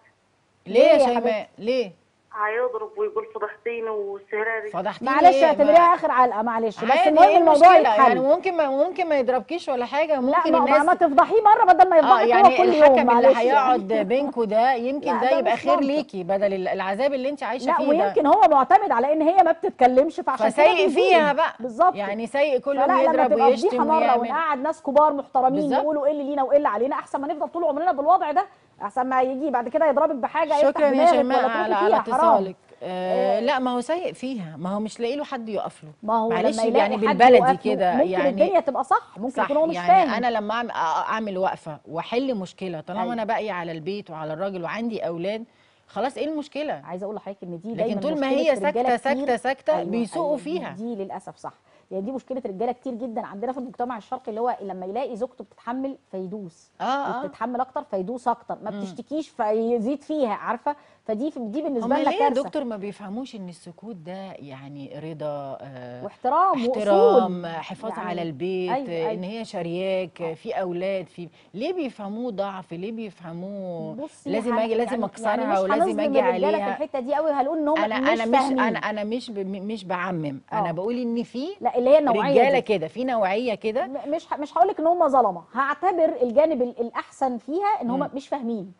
Speaker 1: ليه يا
Speaker 2: ليه يا
Speaker 1: شيماء؟ ليه؟
Speaker 7: هيضرب ويقول فضحتيني وسهراري
Speaker 1: فضحتيني
Speaker 2: معلش
Speaker 1: ليه؟
Speaker 2: اعتبريها آخر علقة معلش بس المهم
Speaker 1: إيه
Speaker 2: الموضوع؟ يتحل
Speaker 1: يعني ممكن ما ممكن ما يضربكيش ولا حاجة
Speaker 2: لا
Speaker 1: ممكن
Speaker 2: ما,
Speaker 1: الناس
Speaker 2: ما تفضحيه مرة بدل ما يفضحك هو
Speaker 1: يعني
Speaker 2: كل
Speaker 1: الحكم
Speaker 2: يوم
Speaker 1: اللي
Speaker 2: معلش
Speaker 1: هيقعد
Speaker 2: يعني.
Speaker 1: بينكوا ده يمكن
Speaker 2: لا،
Speaker 1: ده
Speaker 2: ده
Speaker 1: يبقى خير. ليكي بدل ال- العذاب اللي انت عايشة
Speaker 2: لا
Speaker 1: فيه ده
Speaker 2: ويمكن هو معتمد على إن هي ما بتتكلمش فعشان كده
Speaker 1: فسيء. فيها بقى
Speaker 2: بالظبط
Speaker 1: يعني سيء كل يوم
Speaker 2: فلا لما
Speaker 1: يضرب
Speaker 2: تبقى
Speaker 1: ويشتم
Speaker 2: فضيحه مرة
Speaker 1: ويعمل
Speaker 2: ونقعد ناس كبار محترمين
Speaker 1: بالظبط.
Speaker 2: يقولوا إيه اللي لينا وإيه اللي علينا أحسن ما نفضل طول عمرنا بالوضع ده أحسن ما يجي. بعد كده يضربك بحاجة
Speaker 1: شكرا يا شيماء على اتصالك. آه لا ما هو سيء فيها. ما هو مش لاقي له حد يقف له.
Speaker 2: ما هو
Speaker 1: معلش
Speaker 2: لما
Speaker 1: يعني بالبلدي كده
Speaker 2: ممكن
Speaker 1: يعني
Speaker 2: الدنيا تبقى صح. ممكن
Speaker 1: صح.
Speaker 2: يكون هو مش
Speaker 1: يعني
Speaker 2: فاهم.
Speaker 1: أنا لما اعمل وقفة وأحل مشكلة طالما
Speaker 2: أيوة.
Speaker 1: أنا باقي على البيت وعلى الراجل وعندي أولاد خلاص إيه المشكلة؟
Speaker 2: عايزة أقول لحضرتك إن دي
Speaker 1: لكن طول ما هي ساكتة-
Speaker 2: كتير.
Speaker 1: ساكتة- ساكتة بيسوقوا
Speaker 2: دي-
Speaker 1: فيها.
Speaker 2: دي للأسف صح. يعني دي مشكلة رجالة كتير جدا. عندنا في المجتمع الشرقي اللي هو لما يلاقي زوجته بتتحمل فيدوس
Speaker 1: آه آه.
Speaker 2: بتتحمل أكتر فيدوس أكتر. ما بتشتكيش فيزيد فيها عارفة؟ فدي دي
Speaker 1: بالنسبة
Speaker 2: لنا كارثة
Speaker 1: دكتور ما بيفهموش إن السكوت ده يعني رضا آه
Speaker 2: واحترام
Speaker 1: احترام. حفاظ
Speaker 2: يعني
Speaker 1: على البيت
Speaker 2: أيوة،
Speaker 1: أيوة
Speaker 2: أيوة.
Speaker 1: إن هي شرياك في أولاد في ليه بيفهموه ضعف ليه بيفهموه لازم أجي لازم
Speaker 2: يعني-
Speaker 1: اكسرها
Speaker 2: يعني مش
Speaker 1: ولازم
Speaker 2: أجي
Speaker 1: عليها
Speaker 2: في الحتة دي قوي هنقول ان هم
Speaker 1: أنا
Speaker 2: مش
Speaker 1: أنا مش
Speaker 2: فاهمين.
Speaker 1: أنا أنا مش مش بعمم أنا
Speaker 2: آه.
Speaker 1: بقول إن في
Speaker 2: لا اللي هي
Speaker 1: النوعية
Speaker 2: رجالة.
Speaker 1: كده في نوعية كده
Speaker 2: مش مش هقول لك إن هم ظلمة هعتبر الجانب ال- الأحسن فيها إن هم. مش فاهمين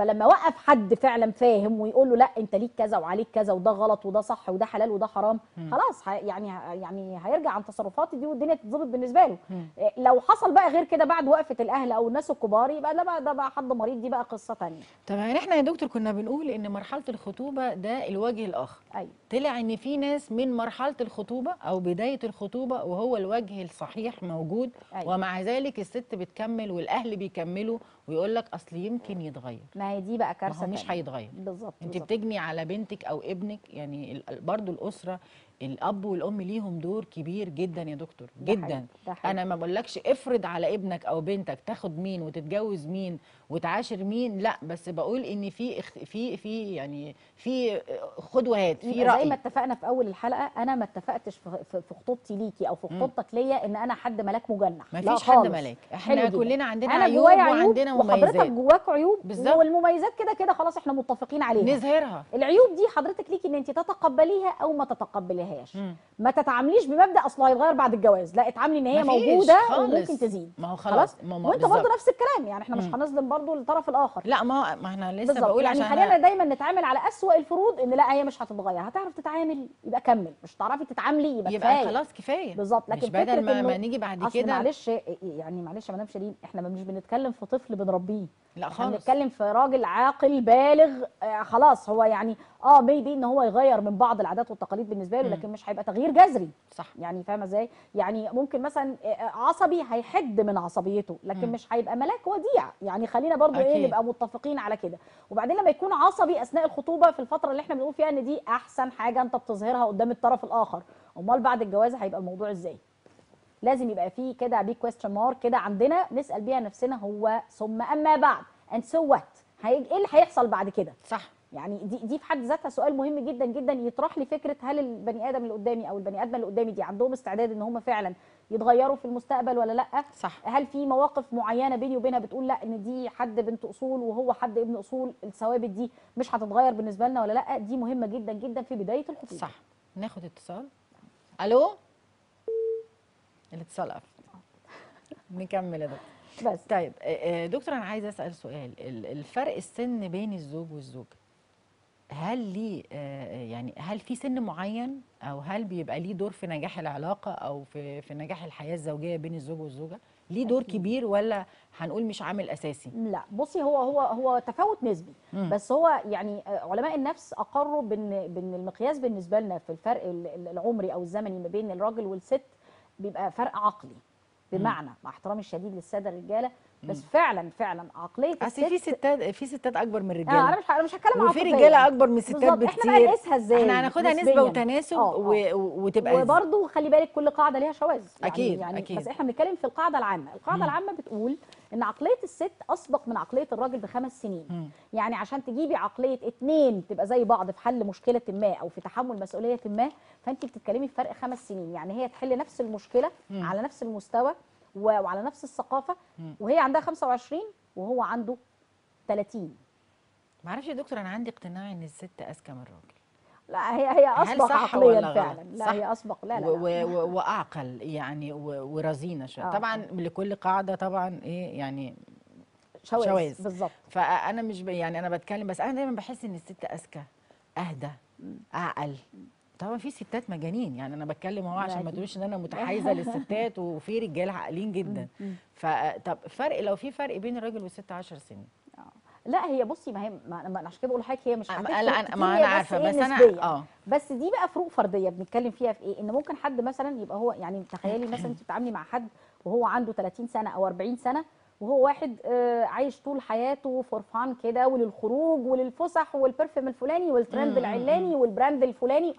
Speaker 2: فلما وقف حد فعلا فاهم ويقول له لا أنت ليك كذا وعليك كذا وده غلط وده صح وده حلال وده حرام خلاص يعني يعني هيرجع عن تصرفاتي دي والدنيا تتظبط بالنسبة له. إيه، لو حصل بقى غير كده بعد وقفة الأهل أو الناس الكبار يبقى ده بقى ده بقى حد مريض دي بقى قصة تانية.
Speaker 1: طب يعني إحنا يا دكتور كنا بنقول إن مرحلة الخطوبة ده الوجه الآخر.
Speaker 2: أيوه.
Speaker 1: طلع إن في ناس من مرحلة الخطوبة أو بداية الخطوبة وهو الوجه الصحيح موجود
Speaker 2: أيوة.
Speaker 1: ومع ذلك الست بتكمل والأهل بيكملوا ويقول لك أصل يمكن يتغير
Speaker 2: ما هي دي بقى
Speaker 1: ما
Speaker 2: كارثه
Speaker 1: هو مش. هيتغير
Speaker 2: بالظبط أنت.
Speaker 1: بتجني على بنتك أو ابنك يعني برضو الأسرة الأب والأم ليهم دور كبير جدا يا دكتور
Speaker 2: ده
Speaker 1: جدا
Speaker 2: حقيقي، ده حقيقي.
Speaker 1: أنا ما بقولكش افرض على ابنك أو بنتك تاخد مين وتتجوز مين وتعاشر مين لا بس بقول إن في في في يعني في خد وهات في
Speaker 2: زي ما
Speaker 1: رأي
Speaker 2: اتفقنا في أول الحلقة أنا ما اتفقتش في خطوبتي ليكي أو في خطوبتك ليا إن أنا حد ملاك مجنح
Speaker 1: ما فيش حد. ملاك
Speaker 2: إحنا.
Speaker 1: كلنا عندنا
Speaker 2: أنا
Speaker 1: عيوب وعندنا
Speaker 2: وحضرتك
Speaker 1: مميزات
Speaker 2: جواك عيوب
Speaker 1: بالظبط.
Speaker 2: والمميزات كده كده خلاص إحنا متفقين عليها
Speaker 1: نظهرها
Speaker 2: العيوب دي حضرتك ليكي إن انت تتقبليها أو ما تتقبليهاش. ما تتعامليش بمبدأ أصل هيتغير بعد الجواز لا اتعاملي إن هي موجودة
Speaker 1: خالص.
Speaker 2: وممكن تزيد
Speaker 1: ما هو خلاص ما
Speaker 2: وانت برضه. نفس الكلام يعني إحنا مش. هنظلم برضه الطرف الآخر.
Speaker 1: لا ما ما إحنا لسه
Speaker 2: بالظبط
Speaker 1: بقول
Speaker 2: يعني
Speaker 1: عشان
Speaker 2: خلينا دايما نتعامل على أسوأ الفروض إن لا هي مش هتتغير. هتعرف تتعامل يبقى كمل. مش هتعرفي تتعاملي يبقى,
Speaker 1: يبقى
Speaker 2: كفاية.
Speaker 1: خلاص كفاية.
Speaker 2: بالظبط لكن
Speaker 1: مش بدل ما, ما نيجي بعد كده.
Speaker 2: معلش يعني معلش يا مدام شيرين إحنا مش بنتكلم في طفل بنربيه.
Speaker 1: لا خالص.
Speaker 2: بنتكلم في راجل عاقل بالغ. آه خلاص. هو يعني آه maybe إن هو يغير من بعض العادات والتقاليد بالنسبة له. لكن مش هيبقى تغيير جذري.
Speaker 1: صح.
Speaker 2: يعني فاهمة إزاي؟ يعني ممكن مثلا عصبي هيحد من عصبيته لكن
Speaker 1: مم.
Speaker 2: مش هيبقى ملاك وديع. يعني خلينا برضو إيه
Speaker 1: أكيد.
Speaker 2: نبقى متفقين على كده. وبعدين لما يكون عصبي أثناء الخطوبة في الفترة اللي إحنا بنقول فيها إن دي أحسن حاجة أنت بتظهرها قدام الطرف الآخر. أمال بعد الجواز هيبقى الموضوع إزاي؟ لازم يبقى فيه كده بي question mark كده عندنا نسأل بيها نفسنا هو ثم أما بعد. and so what إيه اللي هيحصل بعد كده؟
Speaker 1: صح.
Speaker 2: يعني دي دي في حد ذاتها سؤال مهم جدا جدا يطرح لي فكرة هل البني آدم اللي قدامي أو البني آدمة اللي قدامي دي عندهم استعداد إن هم فعلا يتغيروا في المستقبل ولا لأ؟
Speaker 1: صح.
Speaker 2: هل في مواقف معينة بيني وبينها بتقول لأ إن دي حد بنت أصول وهو حد ابن أصول الثوابت دي مش هتتغير بالنسبة لنا ولا لأ؟ دي مهمة جدا جدا في بداية الخطوبة.
Speaker 1: صح. ناخد اتصال. ألو؟ الاتصال قفل. نكمل دكتور
Speaker 2: بس.
Speaker 1: طيب آه، آه، دكتور أنا عايزه أسأل سؤال. ال- الفرق السن بين الزوج والزوجة هل ليه آه، يعني هل في سن معين أو هل بيبقى ليه دور في نجاح العلاقة أو في في نجاح الحياة الزوجية بين الزوج والزوجة؟ ليه دور. كبير ولا هنقول مش عامل أساسي؟
Speaker 2: لا بصي هو هو هو تفاوت نسبي.
Speaker 1: مم.
Speaker 2: بس هو يعني آه، علماء النفس أقروا بإن بإن المقياس بالنسبة لنا في الفرق ال- ال- العمري أو الزمني ما بين الراجل والست بيبقى فرق عقلي. بمعنى مع احترامي الشديد للسادة الرجالة بس فعلا فعلا عقلية
Speaker 1: اصل في
Speaker 2: الست
Speaker 1: ستات في ستات أكبر من
Speaker 2: آه
Speaker 1: الرجالة
Speaker 2: أنا مش أنا مش هتكلم
Speaker 1: وفي
Speaker 2: عاطفياً.
Speaker 1: رجالة أكبر من الستات بكتير
Speaker 2: إحنا بقى نقيسها إزاي
Speaker 1: إحنا هناخدها
Speaker 2: نسبة.
Speaker 1: وتناسب
Speaker 2: آه، آه.
Speaker 1: و... وتبقى؟
Speaker 2: وبرضه خلي بالك كل قاعدة ليها شواذ يعني
Speaker 1: أكيد،
Speaker 2: يعني
Speaker 1: أكيد.
Speaker 2: بس إحنا بنتكلم في القاعدة العامة القاعدة
Speaker 1: مم.
Speaker 2: العامة بتقول إن عقلية الست اسبق من عقلية الراجل بخمس سنين
Speaker 1: مم.
Speaker 2: يعني عشان تجيبي عقلية اتنين تبقى زي بعض في حل مشكلة ما أو في تحمل مسؤولية ما فانت بتتكلمي في فرق خمس سنين يعني هي تحل نفس المشكلة
Speaker 1: مم.
Speaker 2: على نفس المستوى وعلى نفس
Speaker 1: الثقافة.
Speaker 2: وهي عندها 25 وهو عنده 30
Speaker 1: معرفش يا دكتور أنا عندي اقتناع إن الست أذكى من الراجل
Speaker 2: لا هي هي
Speaker 1: أسبق
Speaker 2: عقليا؟ فعلا لا
Speaker 1: صح.
Speaker 2: هي أسبق لا لا, لا.
Speaker 1: وأعقل يعني ورزينة شوية
Speaker 2: آه.
Speaker 1: طبعا لكل قاعدة طبعا إيه يعني
Speaker 2: شواذ
Speaker 1: شواذ.
Speaker 2: بالظبط
Speaker 1: فأنا مش ب... يعني أنا بتكلم بس أنا دايما بحس إن الست أذكى أهدى أعقل طبعا في ستات مجانين يعني أنا بتكلم أهو عشان ما. تقولوش إن أنا متحيزة للستات وفي رجاله عاقلين جدا. فطب فرق لو في فرق بين الراجل والست 10 سنين
Speaker 2: لا هي بصي ما هي ما أنا عشان كده بقول لحضرتك هي مش
Speaker 1: لا،
Speaker 2: كتير،
Speaker 1: ما عارفة،
Speaker 2: إيه
Speaker 1: بس أنا-
Speaker 2: نسبياً.
Speaker 1: آه.
Speaker 2: بس دي بقى فروق فردية بنتكلم فيها في إيه إن ممكن حد مثلا يبقى هو يعني تخيلي مثلا أنت بتتعاملي مع حد وهو عنده 30 سنة أو 40 سنة وهو واحد آه، عايش طول حياته for fun كده وللخروج وللفسح وال perfume الفلاني والترند العلاني وال brand الفلاني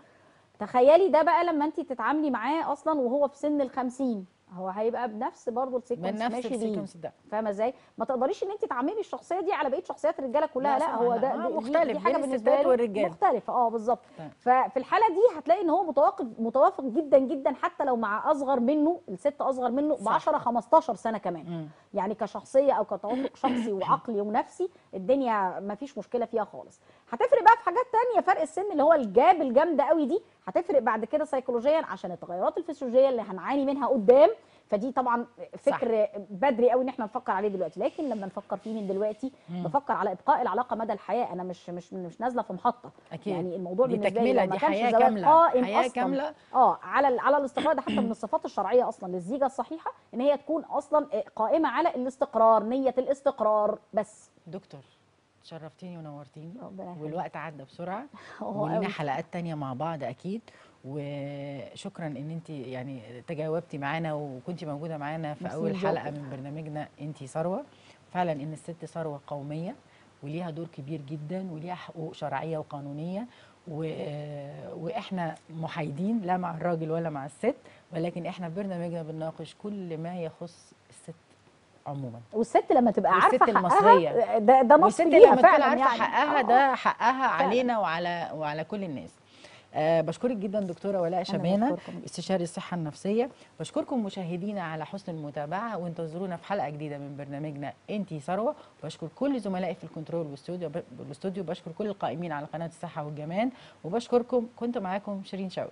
Speaker 2: تخيلي ده بقى لما انت تتعاملي معاه أصلا وهو في سن الخمسين هو هيبقى بنفس برضه
Speaker 1: ال sequence
Speaker 2: ماشي ال
Speaker 1: sequence ده
Speaker 2: فاهمة إزاي ما تقدريش ان انت تعممي الشخصية دي على بقية شخصيات الرجالة كلها
Speaker 1: لا
Speaker 2: لا, هو
Speaker 1: لا.
Speaker 2: ده
Speaker 1: آه،
Speaker 2: دي-
Speaker 1: مختلف
Speaker 2: دي
Speaker 1: حاجة
Speaker 2: بالنسبة
Speaker 1: الستات
Speaker 2: له
Speaker 1: والرجال.
Speaker 2: مختلفه آه بالظبط
Speaker 1: طيب.
Speaker 2: ففي الحالة دي هتلاقي ان هو متوافق متوافق جدا جدا حتى لو مع أصغر منه الست أصغر منه ب
Speaker 1: صح.
Speaker 2: 10 15 سنة كمان
Speaker 1: مم.
Speaker 2: يعني كشخصية أو كتوافق شخصي وعقلي ونفسي الدنيا ما فيش مشكلة فيها خالص هتفرق بقى في حاجات تانية فرق السن اللي هو الجاب الجامدة قوي دي هتفرق بعد كده سيكولوجيا عشان التغيرات الفسيولوجية اللي هنعاني منها قدام. فدي طبعا فكر بدري قوي إن إحنا نفكر عليه دلوقتي. لكن لما نفكر فيه من دلوقتي
Speaker 1: مم.
Speaker 2: بفكر على إبقاء العلاقة مدى الحياة. أنا مش مش مش نازلة في محطه
Speaker 1: أكيد.
Speaker 2: يعني الموضوع
Speaker 1: دي
Speaker 2: بالنسبة لي ما كانش
Speaker 1: حياة
Speaker 2: زواج
Speaker 1: كاملة.
Speaker 2: قائم
Speaker 1: حياة
Speaker 2: أصلا
Speaker 1: كاملة.
Speaker 2: آه على على الاستقرار ده حتى من الصفات الشرعية أصلا للزيجة الصحيحة إن هي تكون أصلا قائمة على الاستقرار نية الاستقرار بس.
Speaker 1: دكتور. شرفتيني ونورتيني. والوقت عدى بسرعة
Speaker 2: قوي.
Speaker 1: حلقات تانية مع بعض أكيد وشكرا إن أنت يعني تجاوبتي معانا وكنتي موجودة معانا في
Speaker 2: أول.
Speaker 1: حلقة من برنامجنا أنت ثروة فعلا إن الست ثروة قومية وليها دور كبير جدا وليها حقوق شرعية وقانونية و... وإحنا محايدين لا مع الراجل ولا مع الست ولكن إحنا في برنامجنا بنناقش كل ما يخص عموما.
Speaker 2: والست لما تبقى عارفة
Speaker 1: المصرية.
Speaker 2: حقها ده ده نص
Speaker 1: والست
Speaker 2: ليها فعلا
Speaker 1: عارفة
Speaker 2: يعني.
Speaker 1: حقها
Speaker 2: آه،
Speaker 1: ده حقها
Speaker 2: فعلا.
Speaker 1: علينا وعلى وعلى كل الناس. آه بشكرك جدا دكتورة ولاء شبانه. استشاري الصحة النفسية. بشكركم مشاهدينا على حسن المتابعة وانتظرونا في حلقة جديدة من برنامجنا انتي ثروة. وبشكر كل زملائي في ال control والاستوديو والاستوديو بشكر كل القائمين على قناة الصحة والجمال. وبشكركم كنت معاكم شيرين شوقي.